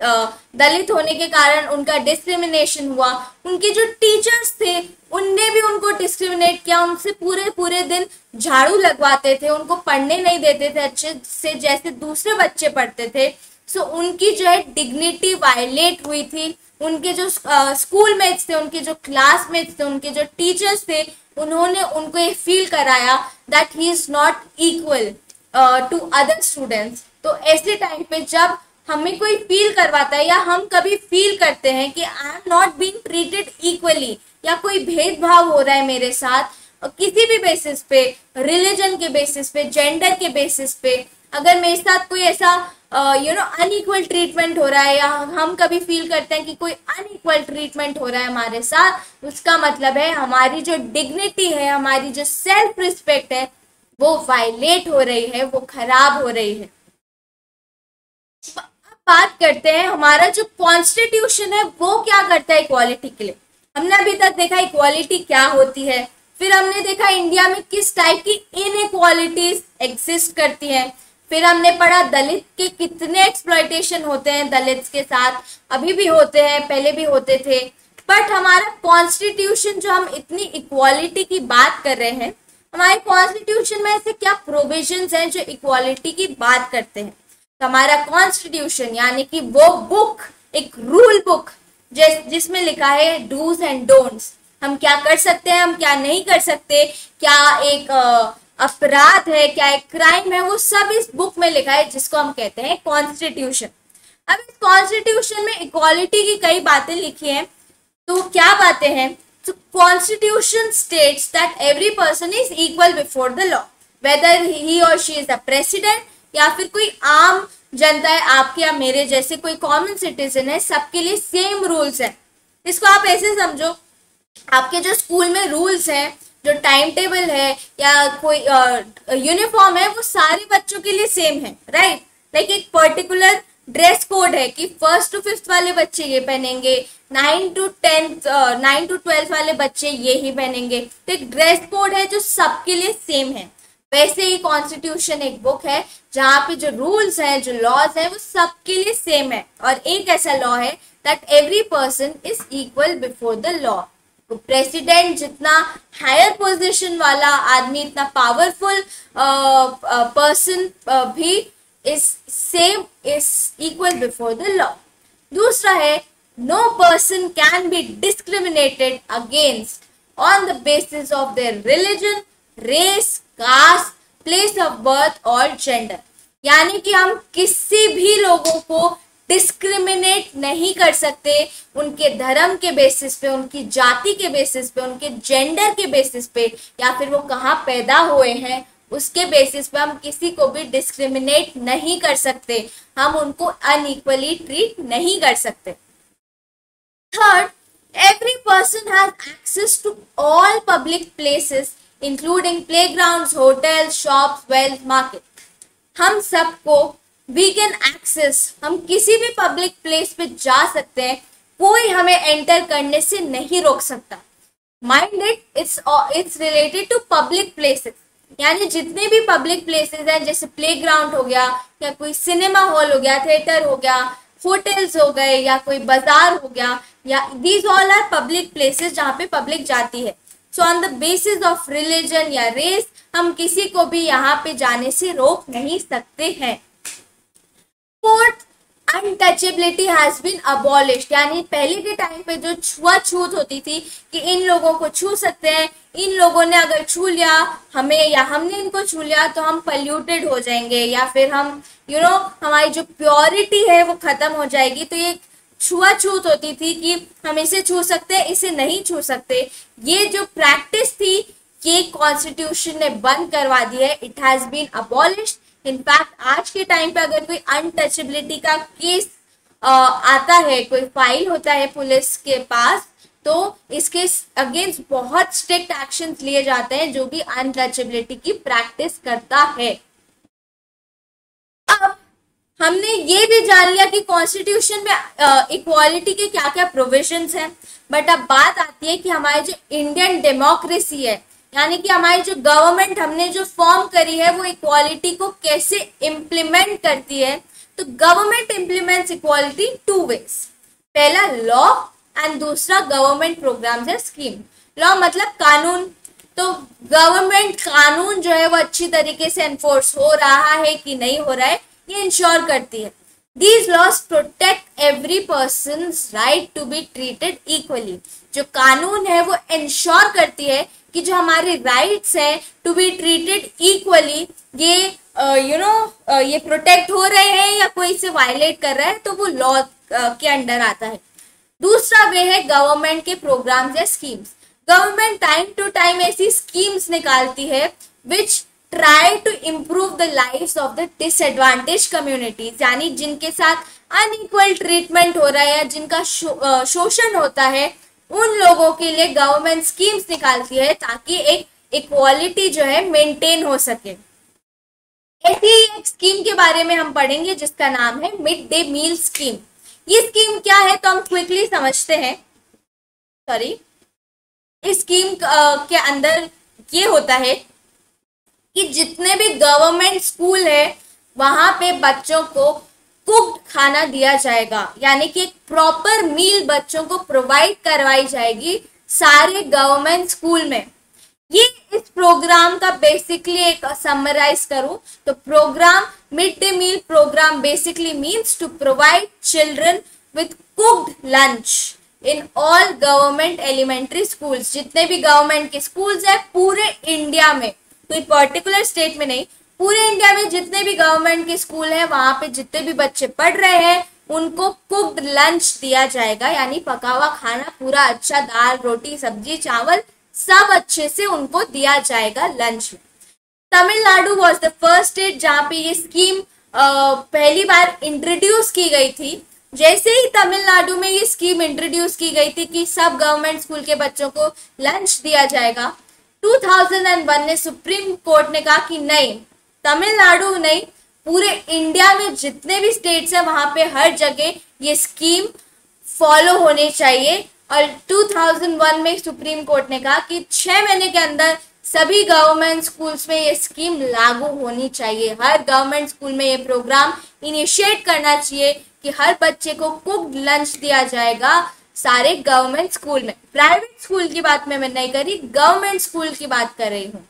दलित होने के कारण उनका डिस्क्रिमिनेशन हुआ। उनके जो टीचर्स थे उनने भी उनको डिस्क्रिमिनेट किया। उनसे पूरे पूरे दिन झाड़ू लगवाते थे उनको पढ़ने नहीं देते थे अच्छे से जैसे दूसरे बच्चे पढ़ते थे। सो so, उनकी जो है डिग्निटी वायलेट हुई थी। उनके जो स्कूल मेट्स थे उनके जो क्लासमेट्स थे उनके जो टीचर्स थे उन्होंने उनको ये फील कराया that he is not equal to other students तो ऐसे टाइम पे जब हमें कोई फील करवाता है या हम कभी फील करते हैं कि I am not being treated equally या कोई भेदभाव हो रहा है मेरे साथ, किसी भी बेसिस पे रिलीजन के बेसिस पे जेंडर के बेसिस पे अगर मेरे साथ कोई ऐसा यू नो अनइक्वल ट्रीटमेंट हो रहा है या हम कभी फील करते हैं कि कोई अनइक्वल ट्रीटमेंट हो रहा है हमारे साथ, उसका मतलब है हमारी जो डिग्निटी है, हमारी जो सेल्फ रिस्पेक्ट है, वो वायलेट हो रही है, वो खराब हो रही है। बात करते हैं हमारा जो कॉन्स्टिट्यूशन है, वो क्या करता है इक्वालिटी के लिए? हमने अभी तक देखा इक्वालिटी क्या होती है, फिर हमने देखा इंडिया में किस टाइप की इनइक्वालिटीज एग्जिस्ट करती हैं। फिर हमने पढ़ा दलित के कितने एक्सप्लॉयटेशन होते हैं दलित के साथ। अभी भी होते हैं, पहले भी होते थे। बट हमारा कॉन्स्टिट्यूशन जो हम इतनी इक्वालिटी की बात कर रहे हैं, हमारे कॉन्स्टिट्यूशन में ऐसे क्या प्रोविजंस हैं जो इक्वालिटी की बात करते हैं? तो हमारा कॉन्स्टिट्यूशन यानी कि वो बुक एक रूल बुक जिस, जिसमें लिखा है डूज एंड डोंट्स हम क्या कर सकते हैं, हम क्या नहीं कर सकते? क्या एक अपराध है, क्या एक क्राइम है, वो सब इस बुक में लिखा है, जिसको हम कहते हैं कॉन्स्टिट्यूशन अब इस कॉन्स्टिट्यूशन में इक्वालिटी की कई बातें लिखी हैं। तो क्या बातें हैं? तो constitution states that every person is equal before the law whether he और शी इज़ द प्रेसिडेंट या फिर कोई आम जनता है, आपके या मेरे जैसे कोई कॉमन सिटीजन है, सबके लिए सेम रूल्स है। इसको आप ऐसे समझो, आपके जो स्कूल में रूल्स हैं जो टाइम टेबल है या कोई यूनिफॉर्म है, वो सारे बच्चों के लिए सेम है राइट लाइक एक पर्टिकुलर ड्रेस कोड है कि फ़र्स्ट टू फिफ्थ वाले बच्चे ये पहनेंगे nine to tenth nine to twelfth वाले बच्चे ये ही पहनेंगे। तो एक ड्रेस कोड है जो सबके लिए सेम है। वैसे ही कॉन्स्टिट्यूशन एक बुक है, जहाँ पे जो रूल्स हैं, जो लॉज हैं, वो सबके लिए सेम है। और एक ऐसा लॉ है that every person is equal before the law तो प्रेसिडेंट जितना हायर पोजीशन वाला आदमी, इतना पावरफुल पर्सन भी is same is equal before the law दूसरा है no person can be discriminated against on the basis of their religion race caste place of birth और gender यानी कि हम किसी भी लोगों को डिस्क्रिमिनेट नहीं कर सकते। उनके धर्म के बेसिस पे, उनकी जाति के बेसिस पे, उनके जेंडर के बेसिस पे, या फिर वो कहाँ पैदा हुए हैं, उसके बेसिस पे हम किसी को भी डिस्क्रिमिनेट नहीं कर सकते। हम उनको अनइक्वली ट्रीट नहीं कर सकते। Third every person has access to all public places including playground hotel shop wealth market हम सबको वी कैन एक्सेस हम किसी भी पब्लिक प्लेस पे जा सकते हैं। कोई हमें एंटर करने से नहीं रोक सकता। Mind it it's it's related to public places यानी जितने भी पब्लिक प्लेसेस हैं, जैसे प्लेग्राउंड हो गया, या कोई सिनेमा हॉल हो गया थिएटर हो गया होटल्स हो गए, या कोई बाज़ार हो गया, या these all are public places जहाँ पे पब्लिक जाती है। So on the basis of religion या रेस हम किसी को भी यहाँ पे जाने से रोक नहीं सकते हैं। Fourth untouchability has been abolish यानी पहले के टाइम पे जो छुआछूत होती थी कि इन लोगों को छू सकते हैं इन लोगों ने अगर छू लिया हमें या हमने इनको छू लिया तो हम पल्यूटेड हो जाएँगे या फिर हम यू you नो know, हमारी जो प्योरिटी है वो खत्म हो जाएगी। तो ये छुआछूत होती थी कि हम इसे छू सकते हैं इसे नहीं छू सकते। ये जो प्रैक्टिस थी ये कॉन्स्टिट्यूशन ने बंद करवा दी है। It has been abolish in fact आज के टाइम पे अगर कोई अनटचेबिलिटी का केस आता है, कोई फ़ाइल होता है पुलिस के पास तो इसके अगेंस्ट बहुत स्ट्रिक्ट एक्शन लिए जाते हैं जो भी अनटचेबिलिटी की प्रैक्टिस करता है। अब हमने ये भी जान लिया कि कॉन्स्टिट्यूशन में इक्वालिटी के क्या क्या प्रोविजंस हैं बट अब बात आती है कि हमारी जो इंडियन डेमोक्रेसी है यानी कि हमारी जो गवर्नमेंट हमने जो फॉर्म करी है, वो इक्वालिटी को कैसे इम्प्लीमेंट करती है? तो government implements equality two ways पहला लॉ एंड दूसरा गवर्नमेंट प्रोग्राम है स्कीम लॉ मतलब कानून. तो गवर्नमेंट कानून जो है, वो अच्छी तरीके से एनफोर्स हो रहा है कि नहीं हो रहा है, ये इंश्योर करती है। These laws protect every person right to be treated equally जो कानून है, वो इंश्योर करती है कि जो हमारे राइट्स है टू बी ट्रीटेड इक्वली ये यू नो ये प्रोटेक्ट हो रहे हैं या कोई इसे वायलेट कर रहा है तो वो लॉ के अंडर आता है। दूसरा वे है गवर्नमेंट के प्रोग्राम्स या schemes government time to time ऐसी स्कीम्स निकालती है which try to improve the life of the disadvantage communities यानी जिनके साथ अनइक्वल ट्रीटमेंट हो रहा है या जिनका शो, शोषण होता है उन लोगों के लिए गवर्नमेंट स्कीम्स निकालती है ताकि एक इक्वालिटी जो है मेंटेन हो सके। ऐसी एक स्कीम के बारे में हम पढ़ेंगे जिसका नाम है मिड डे मील स्कीम ये स्कीम क्या है तो हम क्विकली समझते हैं। सॉरी इस स्कीम के अंदर ये होता है कि जितने भी गवर्नमेंट स्कूल है, वहाँ पे बच्चों को कुक्ड खाना दिया जाएगा। यानी कि एक प्रॉपर मील बच्चों को प्रोवाइड करवाई जाएगी सारे गवर्नमेंट स्कूल में। ये इस प्रोग्राम का बेसिकली एक समराइज करूँ तो program mid day meal program basically means to provide children with cooked lunch in all government elementary schools जितने भी गवर्नमेंट के स्कूल्स है, पूरे इंडिया में। कोई पर्टिकुलर स्टेट में नहीं पूरे इंडिया में जितने भी गवर्नमेंट के स्कूल है, वहाँ पे जितने भी बच्चे पढ़ रहे हैं, उनको कुक्ड लंच दिया जाएगा। यानी पका हुआ खाना पूरा अच्छा दाल, रोटी, सब्ज़ी, चावल सब अच्छे से उनको दिया जाएगा लंच में। Tamil Nadu was the first state जहाँ पे ये स्कीम पहली बार इंट्रोड्यूस की गई थी। जैसे ही तमिलनाडु में ये स्कीम इंट्रोड्यूस की गई थी कि सब गवर्नमेंट स्कूल के बच्चों को लंच दिया जाएगा 2001 में सुप्रीम कोर्ट ने कहा कि नहीं तमिलनाडु नहीं, पूरे इंडिया में जितने भी स्टेट्स हैं, वहाँ पे हर जगह ये स्कीम फॉलो होनी चाहिए। और 2001 में सुप्रीम कोर्ट ने कहा कि छः महीने के अंदर सभी गवर्नमेंट स्कूल्स में ये स्कीम लागू होनी चाहिए। हर गवर्नमेंट स्कूल में ये प्रोग्राम इनिशिएट करना चाहिए कि हर बच्चे को कुक लंच दिया जाएगा सारे गवर्नमेंट स्कूल में। प्राइवेट स्कूल की बात में, मैं नहीं करी गवर्नमेंट स्कूल की बात कर रही हूँ।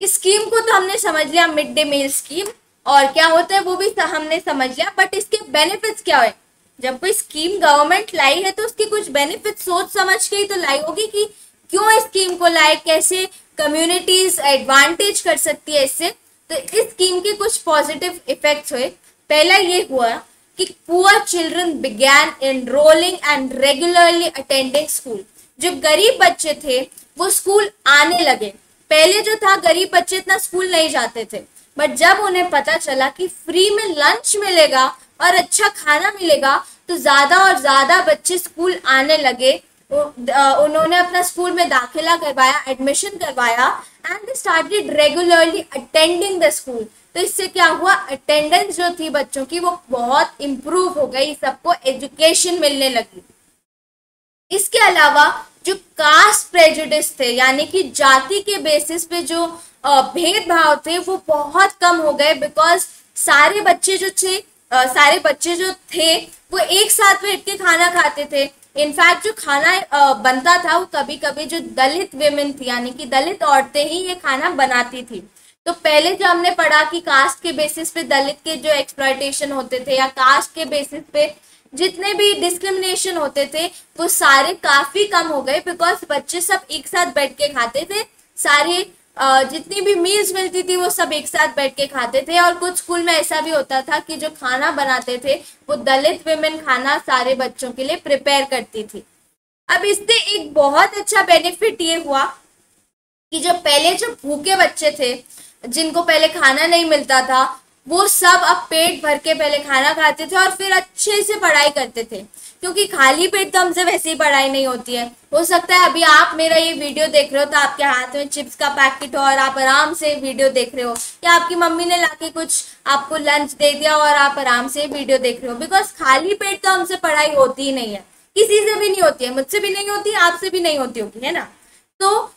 इस स्कीम को तो हमने समझ लिया मिड डे मील स्कीम और क्या होता है वो भी हमने समझ लिया बट इसके बेनिफिट्स क्या है? जब कोई स्कीम गवर्नमेंट लाई है तो उसकी कुछ बेनिफिट सोच समझ के ही तो लाई होगी कि क्यों स्कीम को लाए, कैसे कम्युनिटीज एडवांटेज कर सकती है इससे? तो इस स्कीम के कुछ पॉजिटिव इफेक्ट्स हुए। पहला ये हुआ कि poor children began enrolling and regularly attending school जो गरीब बच्चे थे, वो स्कूल आने लगे। पहले जो था, गरीब बच्चे इतना स्कूल नहीं जाते थे। बट जब उन्हें पता चला कि फ्री में लंच मिलेगा और अच्छा खाना मिलेगा तो ज़्यादा और ज़्यादा बच्चे स्कूल आने लगे। उन्होंने अपना स्कूल में दाखिला करवाया एडमिशन करवाया and they started regularly attending the school तो इससे क्या हुआ? अटेंडेंस जो थी बच्चों की, वो बहुत इम्प्रूव हो गई, सबको एजुकेशन मिलने लगी। इसके अलावा जो कास्ट प्रेजुडिस थे, यानी कि जाति के बेसिस पे जो भेदभाव थे, वो बहुत कम हो गए बिकॉज़ सारे बच्चे जो थे सारे बच्चे जो थे, वो एक साथ बैठ के खाना खाते थे। इनफैक्ट जो खाना बनता था, वो कभी कभी जो दलित वेमेन थी, यानी कि दलित औरतें ही ये खाना बनाती थी। तो पहले जो हमने पढ़ा कि कास्ट के बेसिस पे दलित के जो एक्सप्लॉयटेशन होते थे, या कास्ट के बेसिस पे जितने भी डिस्क्रिमिनेशन होते थे, वो सारे काफ़ी कम हो गए बिकॉज़ बच्चे सब एक साथ बैठ के खाते थे। सारे जितनी भी मील्स मिलती थी, वो सब एक साथ बैठ के खाते थे। और कुछ स्कूल में ऐसा भी होता था कि जो खाना बनाते थे, वो दलित विमेन खाना सारे बच्चों के लिए प्रिपेयर करती थी। अब इससे एक बहुत अच्छा बेनिफिट ये हुआ कि जो पहले जो भूखे बच्चे थे, जिनको पहले खाना नहीं मिलता था वो सब अब पेट भर के पहले खाना खाते थे और फिर अच्छे से पढ़ाई करते थे। क्योंकि खाली पेट तो हमसे वैसे ही पढ़ाई नहीं होती है। हो सकता है अभी आप मेरा ये वीडियो देख रहे हो तो आपके हाथ में चिप्स का पैकेट हो और आप आराम से वीडियो देख रहे हो या आपकी मम्मी ने लाके कुछ आपको लंच दे दिया और आप आराम से वीडियो देख रहे हो। बिकॉज़ खाली पेट तो हमसे पढ़ाई होती ही नहीं है। किसी से भी नहीं होती है। मुझसे भी नहीं होती, आपसे भी नहीं होती होगी, है ना? तो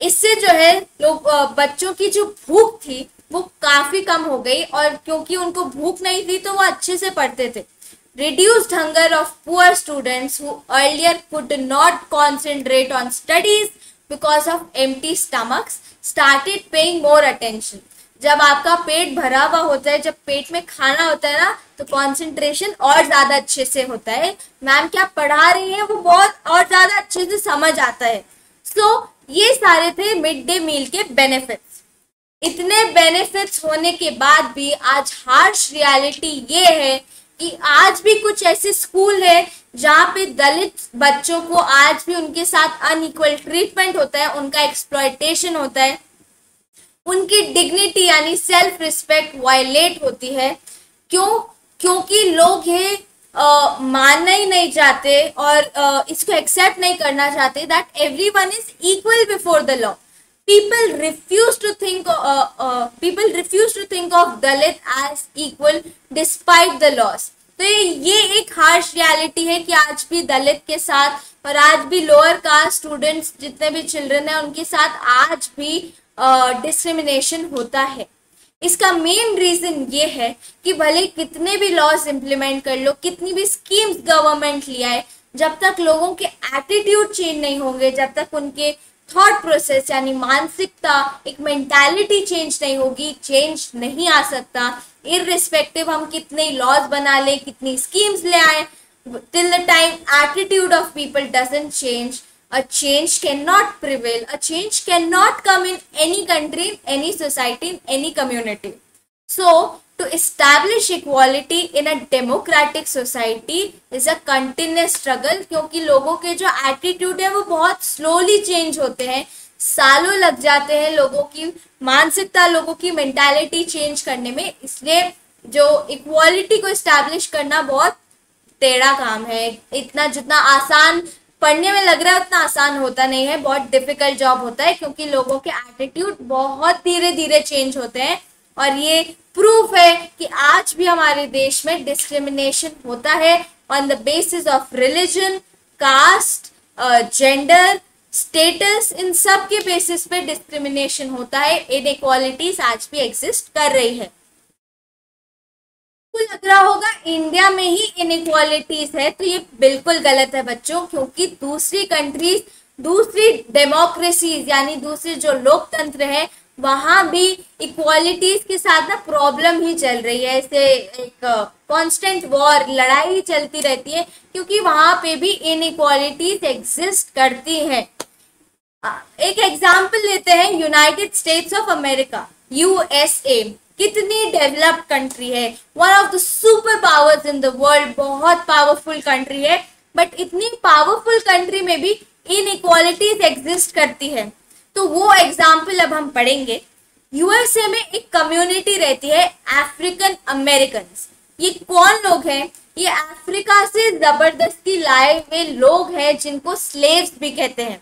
इससे जो है लोग बच्चों की जो भूख थी वो काफ़ी कम हो गई और क्योंकि उनको भूख नहीं थी तो वो अच्छे से पढ़ते थे। Reduced hunger of poor students who earlier could not concentrate on studies because of empty stomachs started paying more attention जब आपका पेट भरा हुआ होता है जब पेट में खाना होता है ना तो कंसंट्रेशन और ज़्यादा अच्छे से होता है। मैम क्या पढ़ा रही है? वो बहुत और ज़्यादा अच्छे से समझ आता है। सो so, ये सारे थे मिड डे मील के बेनिफिट्स इतने बेनिफिट्स होने के बाद भी आज हार्श रियलिटी ये है कि आज भी कुछ ऐसे स्कूल है जहाँ पे दलित बच्चों को आज भी उनके साथ अनइक्वल ट्रीटमेंट होता है उनका एक्सप्लॉयटेशन होता है। उनकी डिग्निटी यानी सेल्फ रिस्पेक्ट वायलेट होती है। क्यों? क्योंकि लोग ये मानना ही नहीं चाहते और uh, इसको एक्सेप्ट नहीं करना चाहते that every one is equal before the law people refuse to think uh, uh, people refuse to think of dalit as equal despite the laws. तो ये एक हार्श रियलिटी है कि आज भी दलित के साथ और आज भी लोअर कास्ट स्टूडेंट्स जितने भी चिल्ड्रन हैं उनके साथ आज भी डिस्क्रिमिनेशन uh, होता है। इसका मेन रीजन ये है कि भले कितने भी लॉज इंप्लीमेंट कर लो कितनी भी स्कीम्स गवर्नमेंट लिया है जब तक लोगों के एटीट्यूड चेंज नहीं होंगे जब तक उनके थॉट प्रोसेस यानी मानसिकता, एक मेंटालिटी चेंज नहीं होगी चेंज नहीं आ सकता। इरिस्पेक्टिव हम कितने लॉज बना लें, कितनी स्कीम्स ले आए till the time attitude of people doesn't change a change can not prevail a change can not come in any country in any society in any community so to establish equality in a democratic society is a continuous struggle क्योंकि लोगों के जो attitude है वो बहुत slowly change होते हैं। सालों लग जाते हैं लोगों की मानसिकता, लोगों की मेंटालिटी चेंज करने में। इसलिए जो इक्वालिटी को इस्टेब्लिश करना बहुत टेढ़ा काम है। इतना जितना आसान पढ़ने में लग रहा है, उतना आसान होता नहीं है। बहुत डिफ़िकल्ट जॉब होता है क्योंकि लोगों के एटीट्यूड बहुत धीरे धीरे चेंज होते हैं। और ये प्रूफ है कि आज भी हमारे देश में डिस्क्रिमिनेशन होता है on the basis of religion caste gender status इन सब के बेसिस पे डिस्क्रिमिनेशन होता है इन आज भी एग्जिस्ट कर रही है। लग रहा होगा इंडिया में ही इनक्वालिटीज है तो ये बिल्कुल गलत है बच्चों, क्योंकि दूसरी कंट्रीज़ दूसरी डेमोक्रेसीज यानी दूसरी जो लोकतंत्र है वहाँ भी इक्वालिटीज के साथ ना प्रॉब्लम ही चल रही है। ऐसे एक कांस्टेंट वॉर लड़ाई ही चलती रहती है, क्योंकि वहाँ पे भी इन इक्वालिटीज एग्जिस्ट करती हैं। एक एग्ज़ाम्पल लेते हैं United States of America USA कितनी डेवलप्ड कंट्री है। One of the super powers in the world बहुत पावरफुल कंट्री है बट इतनी पावरफुल कंट्री में भी इन इक्वालिटीज एग्जिस्ट करती है। तो वो एग्ज़ाम्पल अब हम पढ़ेंगे। यूएसए में एक कम्युनिटी रहती है अफ्रीकन अमेरिकन ये कौन लोग हैं? ये अफ्रीका से ज़बरदस्ती लाए हुए लोग हैं, जिनको स्लेव्स भी कहते हैं।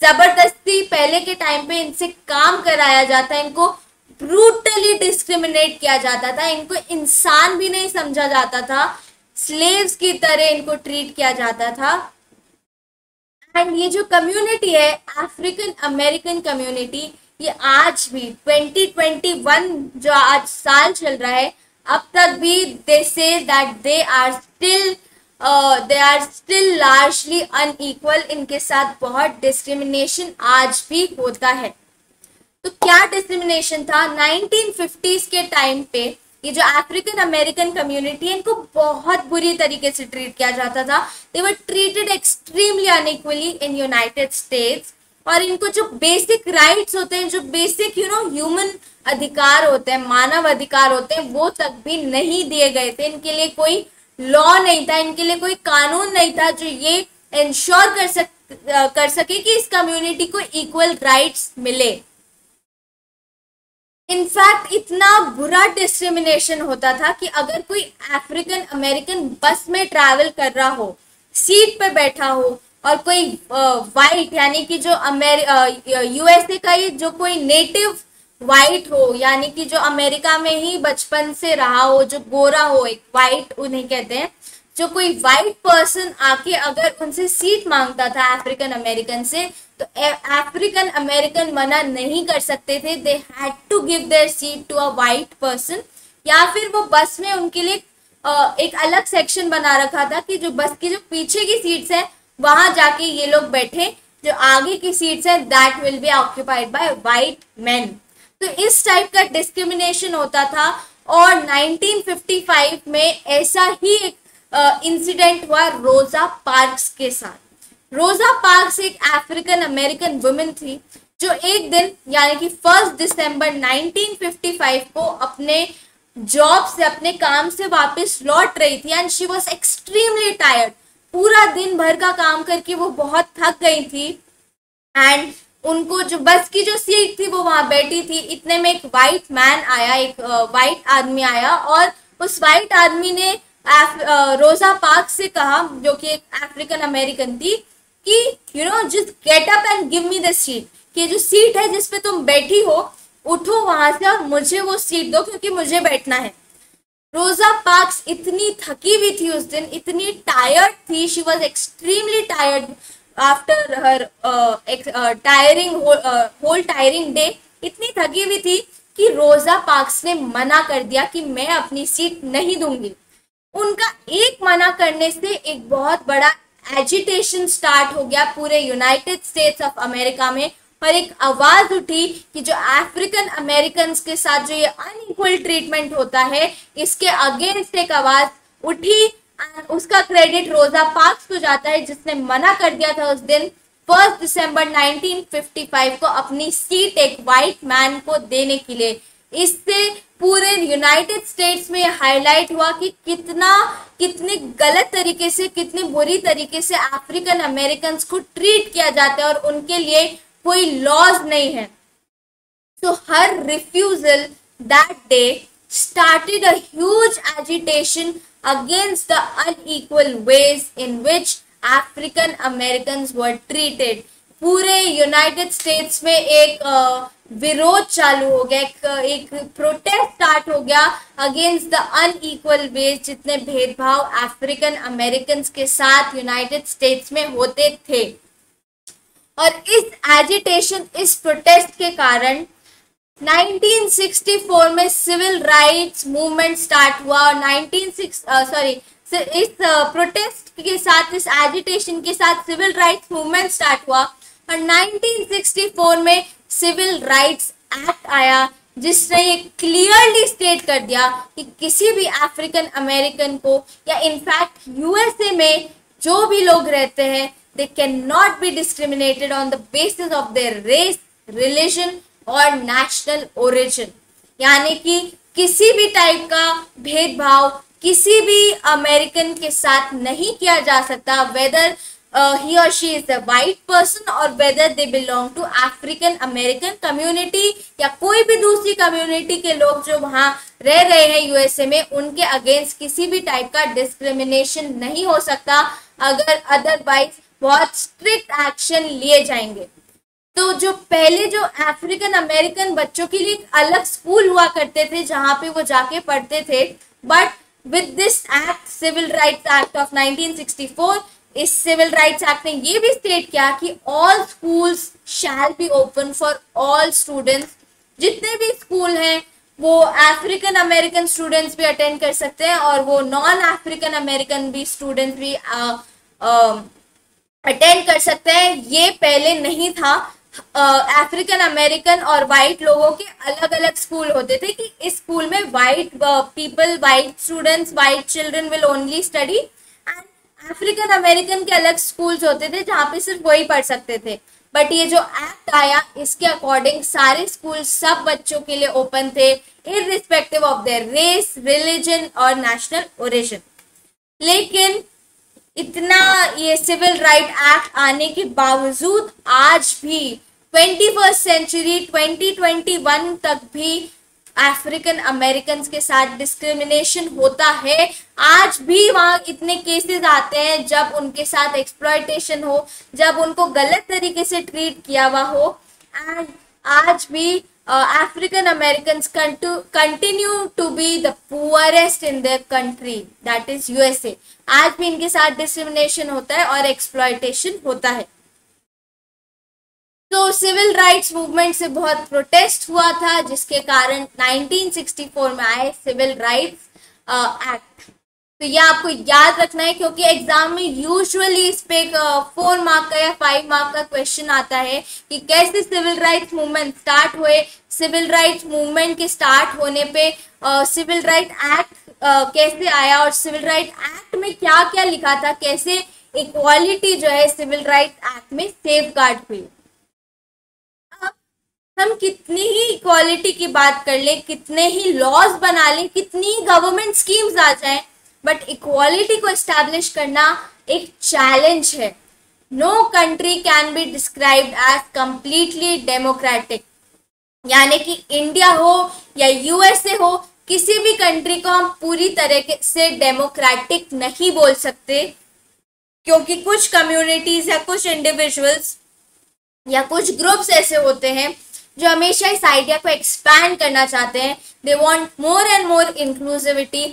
ज़बरदस्ती पहले के टाइम पे इनसे काम कराया जाता है इनको ब्रूटली डिस्क्रिमिनेट किया जाता था, इनको इंसान भी नहीं समझा जाता था। स्लेव्स की तरह इनको ट्रीट किया जाता था। एंड ये जो कम्युनिटी है अफ्रीकन अमेरिकन कम्युनिटी ये आज भी 2021 जो आज साल चल रहा है, अब तक भी they say that they are still they are still largely unequal इनके साथ बहुत डिस्क्रिमिनेशन आज भी होता है। तो क्या डिस्क्रिमिनेशन था? 1950s के टाइम पे ये जो अफ्रीकन अमेरिकन कम्युनिटी है, इनको बहुत बुरी तरीके से ट्रीट किया जाता था। They were treated extremely unequally in United States और इनको जो बेसिक राइट्स होते हैं, जो बेसिक यू नो ह्यूमन अधिकार होते हैं, मानव अधिकार होते हैं, वो तक भी नहीं दिए गए थे। इनके लिए कोई लॉ नहीं था, इनके लिए कोई कानून नहीं था जो ये इंश्योर कर सक, कर सके कि इस कम्युनिटी को इक्वल राइट्स मिले। इनफैक्ट इतना बुरा डिस्क्रिमिनेशन होता था कि अगर कोई अफ्रीकन अमेरिकन बस में ट्रैवल कर रहा हो सीट पे बैठा हो, और कोई वाइट यानी कि जो यूएसए का ही जो कोई नेटिव वाइट हो, यानी कि जो अमेरिका में ही बचपन से रहा हो, जो गोरा हो, एक वाइट उन्हें कहते हैं, जो कोई वाइट पर्सन आके अगर उनसे सीट माँगता था अफ्रीकन अमेरिकन से तो अफ्रीकन अमेरिकन मना नहीं कर सकते थे. They had to give their seat to a white person या फिर वो बस में उनके लिए एक अलग सेक्शन बना रखा था कि जो बस की जो पीछे की सीट्स है, वहाँ जाके ये लोग बैठे. जो आगे की सीट्स है that will be occupied by white man तो इस टाइप का डिस्क्रिमिनेशन होता था और 1955 में ऐसा ही एक इंसिडेंट हुआ रोजा पार्क्स के साथ. रोजा पार्क्स एक अफ्रीकन अमेरिकन वुमेन थी, जो एक दिन, यानी कि फ़र्स्ट दिसंबर 1955 को अपने जॉब से, अपने काम से वापस लौट रही थी and she was extremely tired पूरा दिन भर का काम करके वो बहुत थक गई थी एंड उनको जो, बस की जो सीट थी, वो वहाँ बैठी थी। इतने में एक वाइट मैन आया, एक वाइट आदमी आया और उस वाइट आदमी ने रोजा पार्क से कहा, जो कि एक अफ्रीकन अमेरिकन थी कि you know just get up and give me the seat कि जो सीट है जिसपे तुम बैठी हो, उठो वहाँ से और मुझे वो सीट दो क्योंकि मुझे बैठना है। रोजा पार्क्स इतनी थकी हुई थी उस दिन, इतनी टायर्ड थी she was extremely tired after her tiring whole tiring day इतनी थकी हुई थी कि रोजा पार्क्स ने मना कर दिया कि मैं अपनी सीट नहीं दूँगी। उनका एक मना करने से एक बहुत बड़ा एजिटेशन स्टार्ट हो गया पूरे यूनाइटेड स्टेट्स ऑफ़ अमेरिका में। और एक आवाज़ उठी कि जो अफ्रीकन अमेरिकन के साथ जो ये अनइक्वल ट्रीटमेंट होता है, इसके अगेंस्ट एक आवाज़ उठी उसका क्रेडिट रोजा पार्क्स को जाता है, जिसने मना कर दिया था उस दिन। फ़र्स्ट दिसंबर 1955 को अपनी सीट एक व्हाइट मैन को देने के लिए। इससे पूरे यूनाइटेड स्टेट्स में हाईलाइट हुआ कि कितना, कितने गलत तरीके से, कितनी बुरी तरीके से अफ्रीकन अमेरिकन को ट्रीट किया जाता है और उनके लिए कोई लॉज नहीं है तो her refusal that day huge agitation against the unequal ways in which African Americans were treated. पूरे यूनाइटेड स्टेट्स में एक विरोध चालू हो गया एक, एक प्रोटेस्ट स्टार्ट हो गया अगेंस्ट द अनइक्वल वेज जितने भेदभाव अफ्रीकन अमेरिकन के साथ यूनाइटेड स्टेट्स में होते थे। और इस एजिटेशन इस प्रोटेस्ट के कारण 1964 में सिविल राइट्स मूवमेंट स्टार्ट हुआ और 19 सॉरी इस प्रोटेस्ट के साथ इस एजिटेशन के साथ सिविल राइट्स मूवमेंट स्टार्ट हुआ। और 1964 में सिविल राइट्स एक्ट आया, जिसने ये क्लियरली स्टेट कर दिया कि किसी भी अफ्रीकन अमेरिकन को या इनफैक्ट यूएसए में जो भी लोग रहते हैं they can not be discriminated on the basis of their race religion और नेशनल ओरिजिन यानी कि किसी भी टाइप का भेदभाव किसी भी अमेरिकन के साथ नहीं किया जा सकता वेदर ही और she is a white person और whether they belong to African American community या कोई भी दूसरी कम्युनिटी के लोग जो वहाँ रह रहे हैं यूएसए में, उनके अगेंस्ट किसी भी टाइप का डिस्क्रिमिनेशन नहीं हो सकता अगर अदरवाइज़ बहुत स्ट्रिक्ट एक्शन लिए जाएँगे। तो जो पहले जो अफ्रीकन अमेरिकन बच्चों के लिए अलग स्कूल हुआ करते थे, जहाँ पे वो जाके पढ़ते थे but with this act civil rights act of 1964 इस सिविल राइट्स एक्ट ने ये भी स्टेट किया कि all schools shall be open for all students जितने भी स्कूल हैं, वो अफ्रीकन अमेरिकन स्टूडेंट्स भी अटेंड कर सकते हैं और वो नॉन अफ्रीकन अमेरिकन भी स्टूडेंट्स भी अटेंड कर सकते हैं। ये पहले नहीं था। अफ्रीकन अमेरिकन और वाइट लोगों के अलग अलग स्कूल होते थे कि इस स्कूल में white people white students white children will only study African American के अलग स्कूल्स होते थे, जहाँ पे सिर्फ़ वही पढ़ सकते थे। बट ये जो एक्ट आया, इसके अकॉर्डिंग सारे स्कूल सब बच्चों के लिए ओपन थे irrespective of their race religion और नेशनल ओरिजिन लेकिन इतना ये सिविल राइट एक्ट आने के बावजूद आज भी twenty first century twenty twenty one तक भी अफ्रीकन अमेरिकन के साथ डिस्क्रिमिनेशन होता है। आज भी वहाँ इतने केसेस आते हैं जब उनके साथ एक्सप्लॉयटेशन हो, जब उनको गलत तरीके से ट्रीट किया हुआ हो। एंड आज भी African American continue to be the poorest in the country that is USA आज भी इनके साथ डिस्क्रिमिनेशन होता है और एक्सप्लॉयटेशन होता है। तो सिविल राइट्स मूवमेंट से बहुत प्रोटेस्ट हुआ था, जिसके कारण 1964 में आए सिविल राइट्स एक्ट। तो ये आपको याद रखना है, क्योंकि एग्ज़ाम में यूजुअली इस पे फोर मार्क का या फाइव मार्क का क्वेश्चन आता है कि कैसे सिविल राइट्स मूवमेंट स्टार्ट हुए। सिविल राइट्स मूवमेंट के स्टार्ट होने पे सिविल राइट एक्ट कैसे आया और सिविल राइट एक्ट में क्या क्या लिखा था, कैसे इक्वालिटी जो है सिविल राइट एक्ट में सेफ़ गार्ड हुई। हम कितनी ही इक्वालिटी की बात कर लें, कितने ही लॉज बना लें, कितनी गवर्नमेंट स्कीम्स आ जाएँ बट इक्वालिटी को इस्टेब्लिश करना एक चैलेंज है। No country can be described as completely democratic यानी कि इंडिया हो या यूएसए हो, किसी भी कंट्री को हम पूरी तरह से डेमोक्रेटिक नहीं बोल सकते, क्योंकि कुछ कम्युनिटीज या कुछ इंडिविजुअल्स या कुछ ग्रुप्स ऐसे होते हैं जो हमेशा इस आइडिया को एक्सपैंड करना चाहते हैं they want more and more inclusivity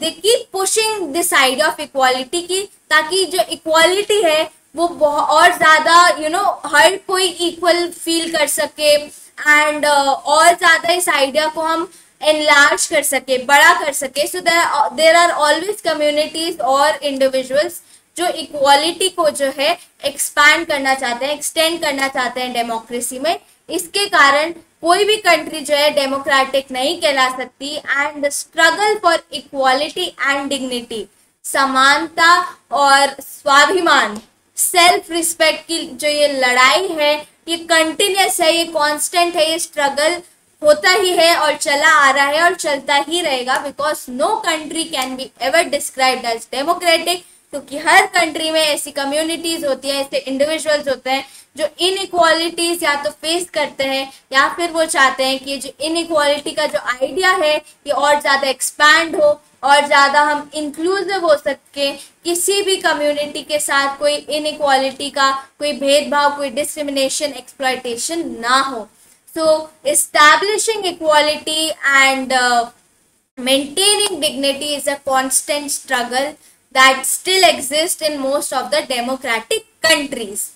they keep pushing this idea of equality की ताकि जो इक्वालिटी है वो बहुत और ज़्यादा यू नो हर कोई इक्वल फील कर सके एंड uh, और ज़्यादा इस आइडिया को हम एनलार्ज कर सके बड़ा कर सके। So there are always communities और इंडिविजुअल्स जो इक्वालिटी को जो है एक्सपैंड करना चाहते हैं एक्सटेंड करना चाहते हैं डेमोक्रेसी में। इसके कारण कोई भी कंट्री जो है डेमोक्रेटिक नहीं कहला सकती and struggle for equality and dignity समानता और स्वाभिमान सेल्फ रिस्पेक्ट की जो ये लड़ाई है, ये कंटिन्यूस है, ये कांस्टेंट है, ये स्ट्रगल होता ही है और चला आ रहा है और चलता ही रहेगा because no country can be ever described as democratic क्योंकि हर कंट्री में ऐसी कम्युनिटीज होती है, ऐसे इंडिविजुअल्स होते हैं, जो इन इक्वालिटीज या तो फेस करते हैं, या फिर वो चाहते हैं कि जो इन इक्वालिटी का जो आइडिया है, ये और ज़्यादा एक्सपैंड हो, और ज़्यादा हम इंक्लूसिव हो सके। किसी भी कम्युनिटी के साथ कोई इनइक्वालिटी का, कोई भेदभाव, कोई डिस्क्रिमिनेशन एक्सप्लाइटेशन ना हो। So establishing equality and maintaining dignity is a constant struggle that still exist in most of the democratic countries.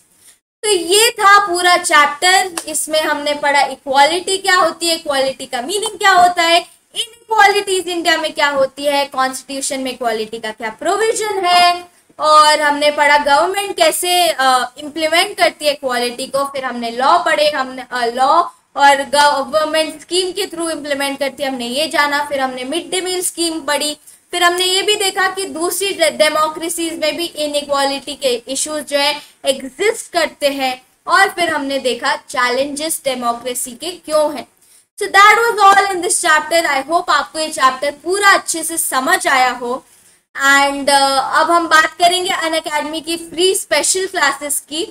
तो ये था पूरा चैप्टर इसमें हमने पढ़ा इक्वालिटी क्या होती है इक्वालिटी का मीनिंग क्या होता है इन इक्वालिटीज इंडिया में क्या होती है कॉन्स्टिट्यूशन में इक्वालिटी का क्या प्रोविज़न है और हमने पढ़ा गवर्नमेंट कैसे इम्प्लीमेंट uh, करती है इक्वालिटी को फिर हमने लॉ पढ़े हमने लॉ uh, और गवर्नमेंट स्कीम के थ्रू इम्प्लीमेंट करती है हमने ये जाना फिर हमने मिड डे मील स्कीम पढ़ी फिर हमने ये भी देखा कि दूसरी डेमोक्रेसीज में भी इनइक्वालिटी के इश्यूज़ जो है एग्जिस्ट करते हैं। और फिर हमने देखा चैलेंजेस डेमोक्रेसी के क्यों हैं। So that was all in this chapter I hope आपको ये चैप्टर पूरा अच्छे से समझ आया हो। एंड uh, अब हम बात करेंगे अन अकेडमी की फ्री स्पेशल क्लासेस की।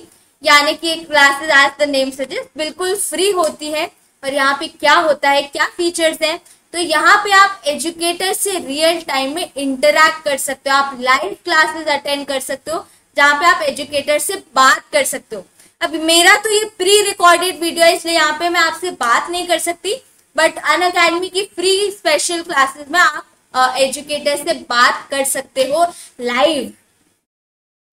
यानी कि classes as the name suggest बिल्कुल फ्री होती है। और यहाँ पे क्या होता है क्या फीचर्स हैं तो यहाँ पे आप एजुकेटर से रियल टाइम में इंटरेक्ट कर सकते हो। आप लाइव क्लासेस अटेंड कर सकते हो, जहाँ पे आप एजुकेटर से बात कर सकते हो। अब मेरा तो ये प्री रिकॉर्डेड वीडियो है, इसलिए यहाँ पे मैं आपसे बात नहीं कर सकती बट अन अकेडमी की फ्री स्पेशल क्लासेस में आप एजुकेटर से बात कर सकते हो लाइव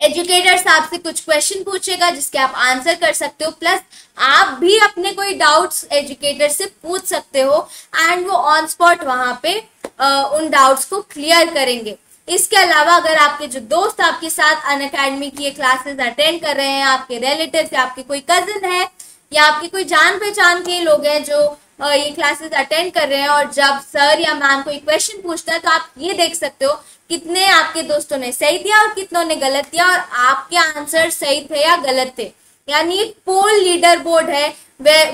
एजुकेटर्स आपसे कुछ क्वेश्चन पूछेगा जिसके आप आंसर कर सकते हो। प्लस आप भी अपने कोई डाउट्स एजुकेटर से पूछ सकते हो एंड वो ऑन स्पॉट वहाँ पे आ, उन डाउट्स को क्लियर करेंगे। इसके अलावा अगर आपके जो दोस्त आपके साथ अन अकेडमी की क्लासेस अटेंड कर रहे हैं आपके रिलेटिव या आपके कोई कजिन है या आपके कोई जान पहचान के लोग हैं जो ये क्लासेस अटेंड कर रहे हैं और जब सर या मैम कोई क्वेश्चन पूछता है तो आप ये देख सकते हो कितने आपके दोस्तों ने सही दिया और कितनों ने गलत दिया और आपके आंसर सही थे या गलत थे? यानी पोल लीडर बोर्ड है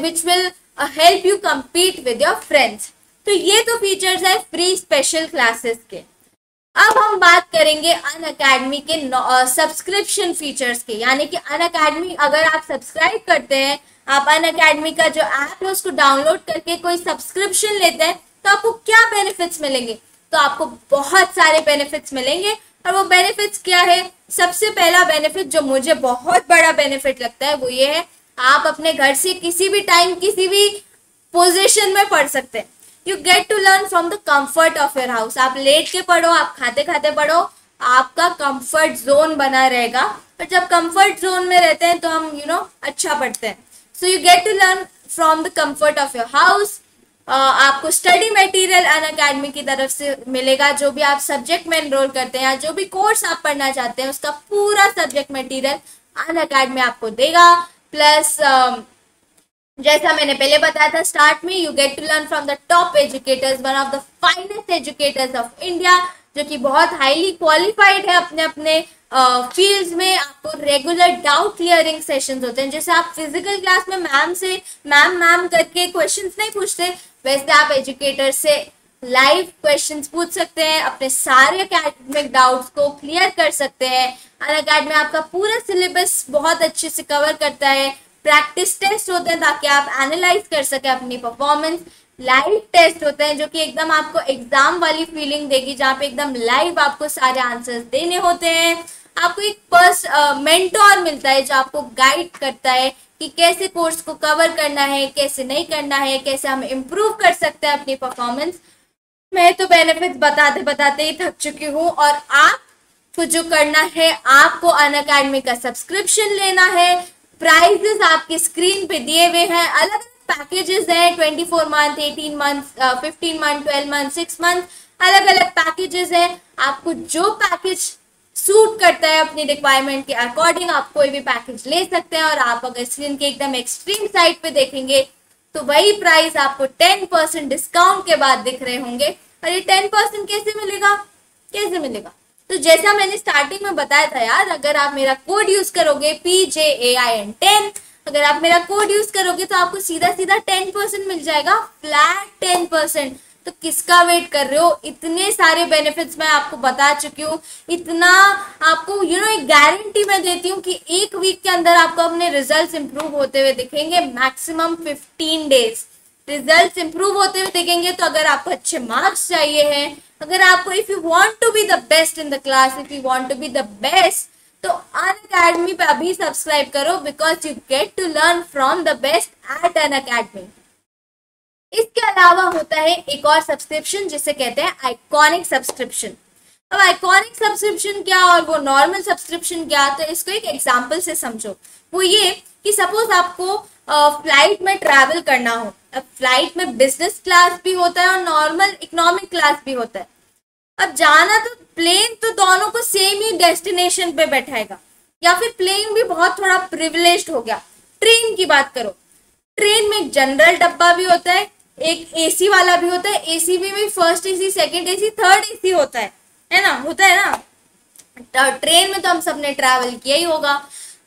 which will help you compete with your friends तो ये तो फीचर्स है फ्री स्पेशल क्लासेस के। अब हम बात करेंगे अन अकेडमी के सब्सक्रिप्शन फीचर्स के। यानी कि अन अकेडमी अगर आप सब्सक्राइब करते हैं, आप अन अकेडमी का जो ऐप है, उसको डाउनलोड करके कोई सब्सक्रिप्शन लेते हैं तो आपको क्या बेनिफिट्स मिलेंगे? तो आपको बहुत सारे बेनिफिट्स मिलेंगे। और वो बेनिफिट्स क्या है? सबसे पहला बेनिफिट जो मुझे बहुत बड़ा बेनिफिट लगता है वो ये है आप अपने घर से किसी भी टाइम किसी भी पोजिशन में पढ़ सकते हैं। You get to learn from the comfort of your house आप लेट के पढ़ो आप खाते खाते पढ़ो आपका कंफर्ट जोन बना रहेगा। और जब कंफर्ट जोन में रहते हैं तो हम यू you नो know, अच्छा पढ़ते हैं। So you get to learn from the comfort of your house आपको स्टडी मटेरियल अन अकेडमी की तरफ़ से मिलेगा, जो भी आप सब्जेक्ट में एनरोल करते हैं या जो भी कोर्स आप पढ़ना चाहते हैं, उसका पूरा सब्जेक्ट मटेरियल अन अकेडमी आपको देगा। प्लस जैसा मैंने पहले बताया था स्टार्ट में you get to learn from the top educators one of the finest educators of India जो कि बहुत हाईली क्वालिफाइड है अपने अपने फील्ड्स में। आपको रेगुलर डाउट क्लियरिंग सेशंस होते हैं, जैसे आप फ़िज़िकल क्लास में मैम से मैम मैम करके क्वेश्चंस नहीं पूछते वैसे आप एजुकेटर से लाइव क्वेश्चंस पूछ सकते हैं, अपने सारे अकेडमिक डाउट्स को क्लियर कर सकते हैं। अन अकेडमी आपका पूरा सिलेबस बहुत अच्छे से कवर करता है। प्रैक्टिस टेस्ट होते हैं ताकि आप एनालाइज कर सके अपनी परफॉर्मेंस लाइव टेस्ट होते हैं जो कि एकदम आपको एग्ज़ाम वाली फीलिंग देगी, जहाँ पे एकदम लाइव आपको सारे आंसर्स देने होते हैं। आपको एक पर्स मेंटोर मिलता है जो आपको गाइड करता है कि कैसे कोर्स को कवर करना है, कैसे नहीं करना है, कैसे हम इम्प्रूव कर सकते हैं अपनी परफॉर्मेंस मैं तो बेनिफिट बताते बताते ही थक चुकी हूँ। और आपको जो करना है, आपको अन अकेडमी का सब्सक्रिप्शन लेना है। प्राइजेस आपके स्क्रीन पे दिए हुए हैं। अलग अलग पैकेजेस हैं। Twenty four month eighteen month fifteen month twelve month six month अलग अलग पैकेजेस हैं। आपको जो पैकेज सूट करता है अपनी रिक्वायरमेंट के अकॉर्डिंग आप कोई भी पैकेज ले सकते हैं और आप अगर स्क्रीन के एकदम एक्सट्रीम साइड पे देखेंगे तो वही प्राइस आपको टेन परसेंट डिस्काउंट के बाद दिख रहे होंगे। और ये टेन परसेंट कैसे मिलेगा? कैसे मिलेगा? तो जैसा मैंने स्टार्टिंग में बताया था यार, अगर आप मेरा कोड यूज़ करोगे P J A I N ten अगर आप मेरा कोड यूज़ करोगे तो आपको सीधा सीधा टेन परसेंट मिल जाएगा फ्लैट टेन परसेंट तो किसका वेट कर रहे हो? इतने सारे बेनिफिट्स मैं आपको बता चुकी हूँ। इतना आपको यू नो एक गारंटी मैं देती हूँ कि एक वीक के अंदर आपको अपने रिजल्ट्स इंप्रूव होते हुए दिखेंगे। Maximum fifteen days results improve होते हुए दिखेंगे तो अगर आपको अच्छे मार्क्स चाहिए हैं, अगर आपको if you want to be the best in the class if you want to be the best तो अन अकेडमी पे अभी सब्सक्राइब करो because you get to learn from the best at Unacademy इसके अलावा होता है एक और सब्सक्रिप्शन जिसे कहते हैं आइकॉनिक सब्सक्रिप्शन अब आइकॉनिक सब्सक्रिप्शन क्या और वो नॉर्मल सब्सक्रिप्शन क्या? तो इसको एक एग्ज़ाम्पल से समझो। वो ये कि सपोज़ आपको फ़्लाइट में ट्रैवल करना हो। अब फ़्लाइट में बिज़नेस क्लास भी होता है और नॉर्मल इकोनॉमिक क्लास भी होता है। अब जाना तो प्लेन तो दोनों को सेम ही डेस्टिनेशन पे बैठाएगा। या फिर प्लेन भी बहुत थोड़ा प्रिविलेज हो गया। ट्रेन की बात करो। ट्रेन में जनरल डब्बा भी होता है एक एसी वाला भी होता है एसी में भी first AC second AC third AC होता है। है ना? होता है ना? ट्रेन में तो हम सबने ट्रैवल किया ही होगा।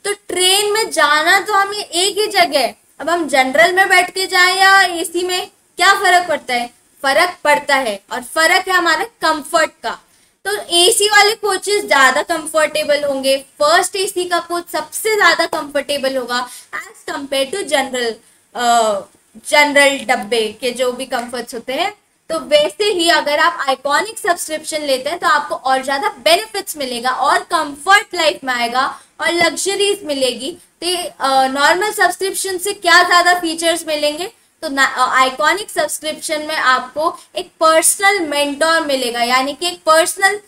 तो ट्रेन में जाना तो हमें एक ही जगह है। अब हम जनरल में बैठ के जाए या एसी में, क्या फ़र्क पड़ता है? फ़र्क पड़ता है और फ़र्क है हमारे कंफर्ट का। तो एसी वाले कोचेस ज़्यादा कंफर्टेबल होंगे। फ़र्स्ट एसी का कोच सबसे ज़्यादा कंफर्टेबल होगा as compared to general general डब्बे के जो भी कंफर्ट्स होते हैं तो वैसे ही अगर आप आइकॉनिक सब्सक्रिप्शन लेते हैं तो आपको और ज़्यादा बेनिफिट्स मिलेगा और कंफर्ट लाइफ में आएगा और लग्जरीज मिलेगी। तो नॉर्मल सब्सक्रिप्शन से क्या ज़्यादा फीचर्स मिलेंगे? तो आइकॉनिक सब्सक्रिप्शन में आपको एक पर्सनल मेंटोर मिलेगा, यानी कि एक पर्सनल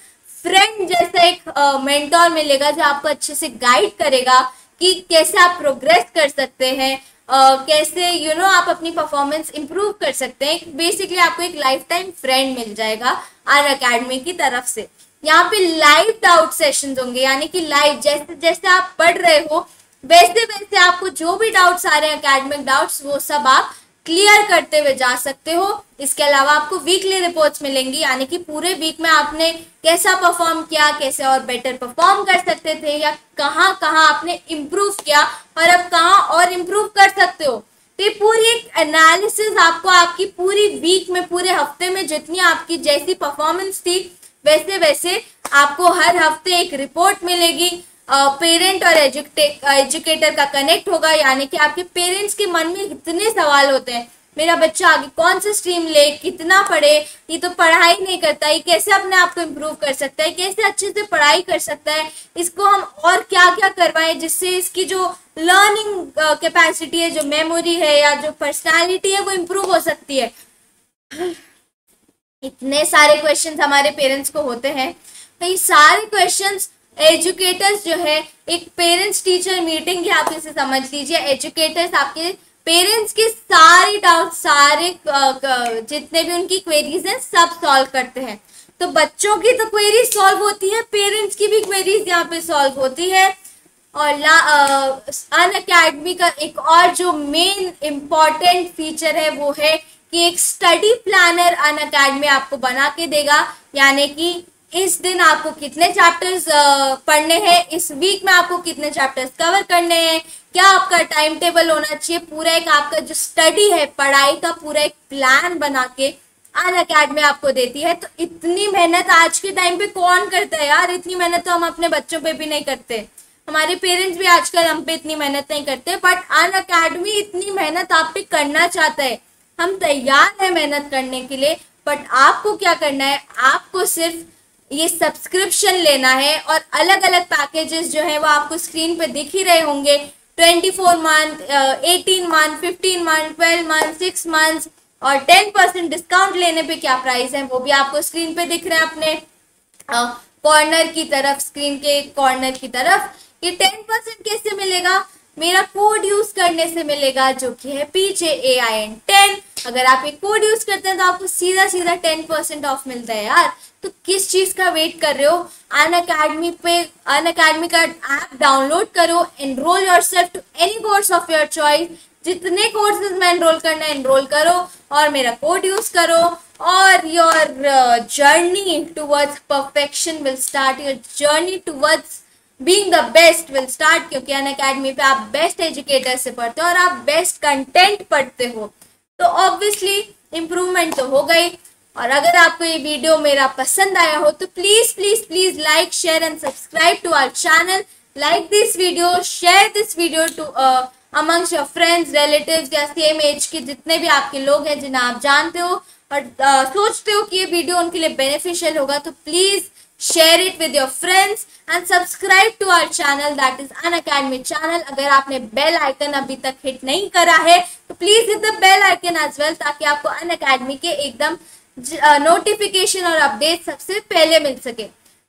फ्रेंड जैसा एक मेंटोर मिलेगा जो आपको अच्छे से गाइड करेगा कि कैसे आप प्रोग्रेस कर सकते हैं Uh, कैसे यू you नो know, आप अपनी परफॉर्मेंस इंप्रूव कर सकते हैं। बेसिकली आपको एक लाइफ टाइम फ्रेंड मिल जाएगा आर अकेडमी की तरफ़ से। यहाँ पे लाइव डाउट सेशन होंगे यानी कि लाइव जैसे जैसे आप पढ़ रहे हो वैसे वैसे आपको जो भी डाउट्स आ रहे हैं अकेडमिक डाउट्स वो सब आप क्लियर करते हुए जा सकते हो। इसके अलावा आपको वीकली रिपोर्ट्स मिलेंगी, यानी कि पूरे वीक में आपने कैसा परफॉर्म किया, कैसे और बेटर परफॉर्म कर सकते थे या कहाँ कहाँ आपने इम्प्रूव किया और अब कहाँ और इम्प्रूव कर सकते हो। तो ये पूरी एक एनालिसिस आपको आपकी पूरी वीक में, पूरे हफ़्ते में जितनी आपकी जैसी परफॉर्मेंस थी वैसे वैसे आपको हर हफ़्ते एक रिपोर्ट मिलेगी। पेरेंट और एजुकेटर का कनेक्ट होगा, यानी कि आपके पेरेंट्स के मन में इतने सवाल होते हैं। मेरा बच्चा आगे कौन सा स्ट्रीम ले, कितना पढ़े, ये तो पढ़ाई नहीं करता, ये कैसे अपने आप को इम्प्रूव कर सकता है, कैसे अच्छे से पढ़ाई कर सकता है, इसको हम और क्या क्या करवाएँ जिससे इसकी जो लर्निंग कैपेसिटी है, जो मेमोरी है या जो पर्सनालिटी है, वो इम्प्रूव हो सकती है। इतने सारे क्वेश्चंस हमारे पेरेंट्स को होते हैं। तो ये सारे क्वेश्चंस एजुकेटर्स जो है, एक पेरेंट्स टीचर मीटिंग आप इसे समझ लीजिए। एजुकेटर्स आपके पेरेंट्स के सारे डाउट सारे जितने भी उनकी क्वेरीज हैं, सब सॉल्व करते हैं। तो बच्चों की तो क्वेरी सॉल्व होती है पेरेंट्स की भी क्वेरीज यहाँ पे सॉल्व होती है। और अन अकेडमी का एक और जो मेन इंपॉर्टेंट फीचर है, वो है कि एक स्टडी प्लानर अन अकेडमी आपको बना के देगा। यानी कि इस दिन आपको कितने चैप्टर्स पढ़ने हैं? इस वीक में आपको कितने चैप्टर्स कवर करने हैं? क्या आपका टाइम टेबल होना चाहिए? पूरा एक आपका जो स्टडी है, पढ़ाई का पूरा एक प्लान बना के अन अकेडमी आपको देती है। तो इतनी मेहनत आज के टाइम पे कौन करता है यार? इतनी मेहनत तो हम अपने बच्चों पे भी नहीं करते। हमारे पेरेंट्स भी आजकल हम पे इतनी मेहनत नहीं करते बट अन अकेडमी इतनी मेहनत आप पे करना चाहता है। हम तैयार हैं मेहनत करने के लिए बट आपको क्या करना है? आपको सिर्फ़ ये सब्सक्रिप्शन लेना है और अलग अलग पैकेजेस जो है वो आपको स्क्रीन पे दिख ही रहे होंगे। Twenty four month eighteen month fifteen month twelve month six month और टेन परसेंट डिस्काउंट लेने पे क्या प्राइस है वो भी आपको स्क्रीन पे दिख रहे हैं अपने। कॉर्नर की तरफ़ स्क्रीन के कॉर्नर की तरफ़ ये टेन परसेंट कैसे मिलेगा? मेरा कोड यूज़ करने से मिलेगा जो कि है पीछे ए आई एन टेन अगर आप एक कोड यूज़ करते हैं तो आपको सीधा सीधा टेन परसेंट ऑफ़ मिलता है यार। तो किस चीज़ का वेट कर रहे हो? अन अकेडमी पे, अन अकेडमी का ऐप डाउनलोड करो enrol yourself to any course of your choice जितने कोर्सेज में एनरोल करना है एनरोल करो और मेरा कोड यूज़ करो और your journey towards perfection will start your journey towards being the best will start क्योंकि अन अकेडमी पे आप बेस्ट एजुकेटर से पढ़ते हो और आप बेस्ट कंटेंट पढ़ते हो। तो ऑब्वियसली इम्प्रूवमेंट तो हो। गई और अगर आपको ये वीडियो मेरा पसंद आया हो तो please please please like share and subscribe to our channel like this video share this video to amongst your friends relatives या सेम एज के जितने भी आपके लोग हैं जिन्हें आप जानते हो। और uh, सोचते हो कि ये वीडियो उनके लिए बेनिफिशियल होगा तो please share it with your friends and subscribe to our channel that is Unacademy channel अगर आपने बेल आइकन अभी तक हिट नहीं करा है तो please hit the bell icon as well ताकि आपको अन अकेडमी के एकदम नोटिफिकेशन और अपडेट सबसे पहले मिल सके।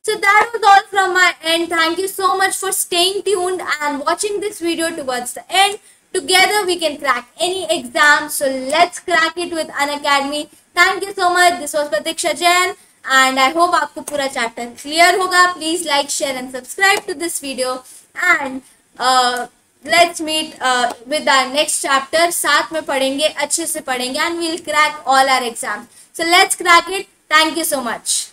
So that was all from my end thank you so much for staying tuned and watching this video towards the end together we can crack any exam so let's crack it with Unacademy thank you so much this was Pratiksha Jain and I hope आपको पूरा chapter clear होगा. Please like share and subscribe to this video and let's meet with next chapter साथ में पढ़ेंगे, अच्छे से पढ़ेंगे and will crack all our exams So let's crack it. Thank you so much.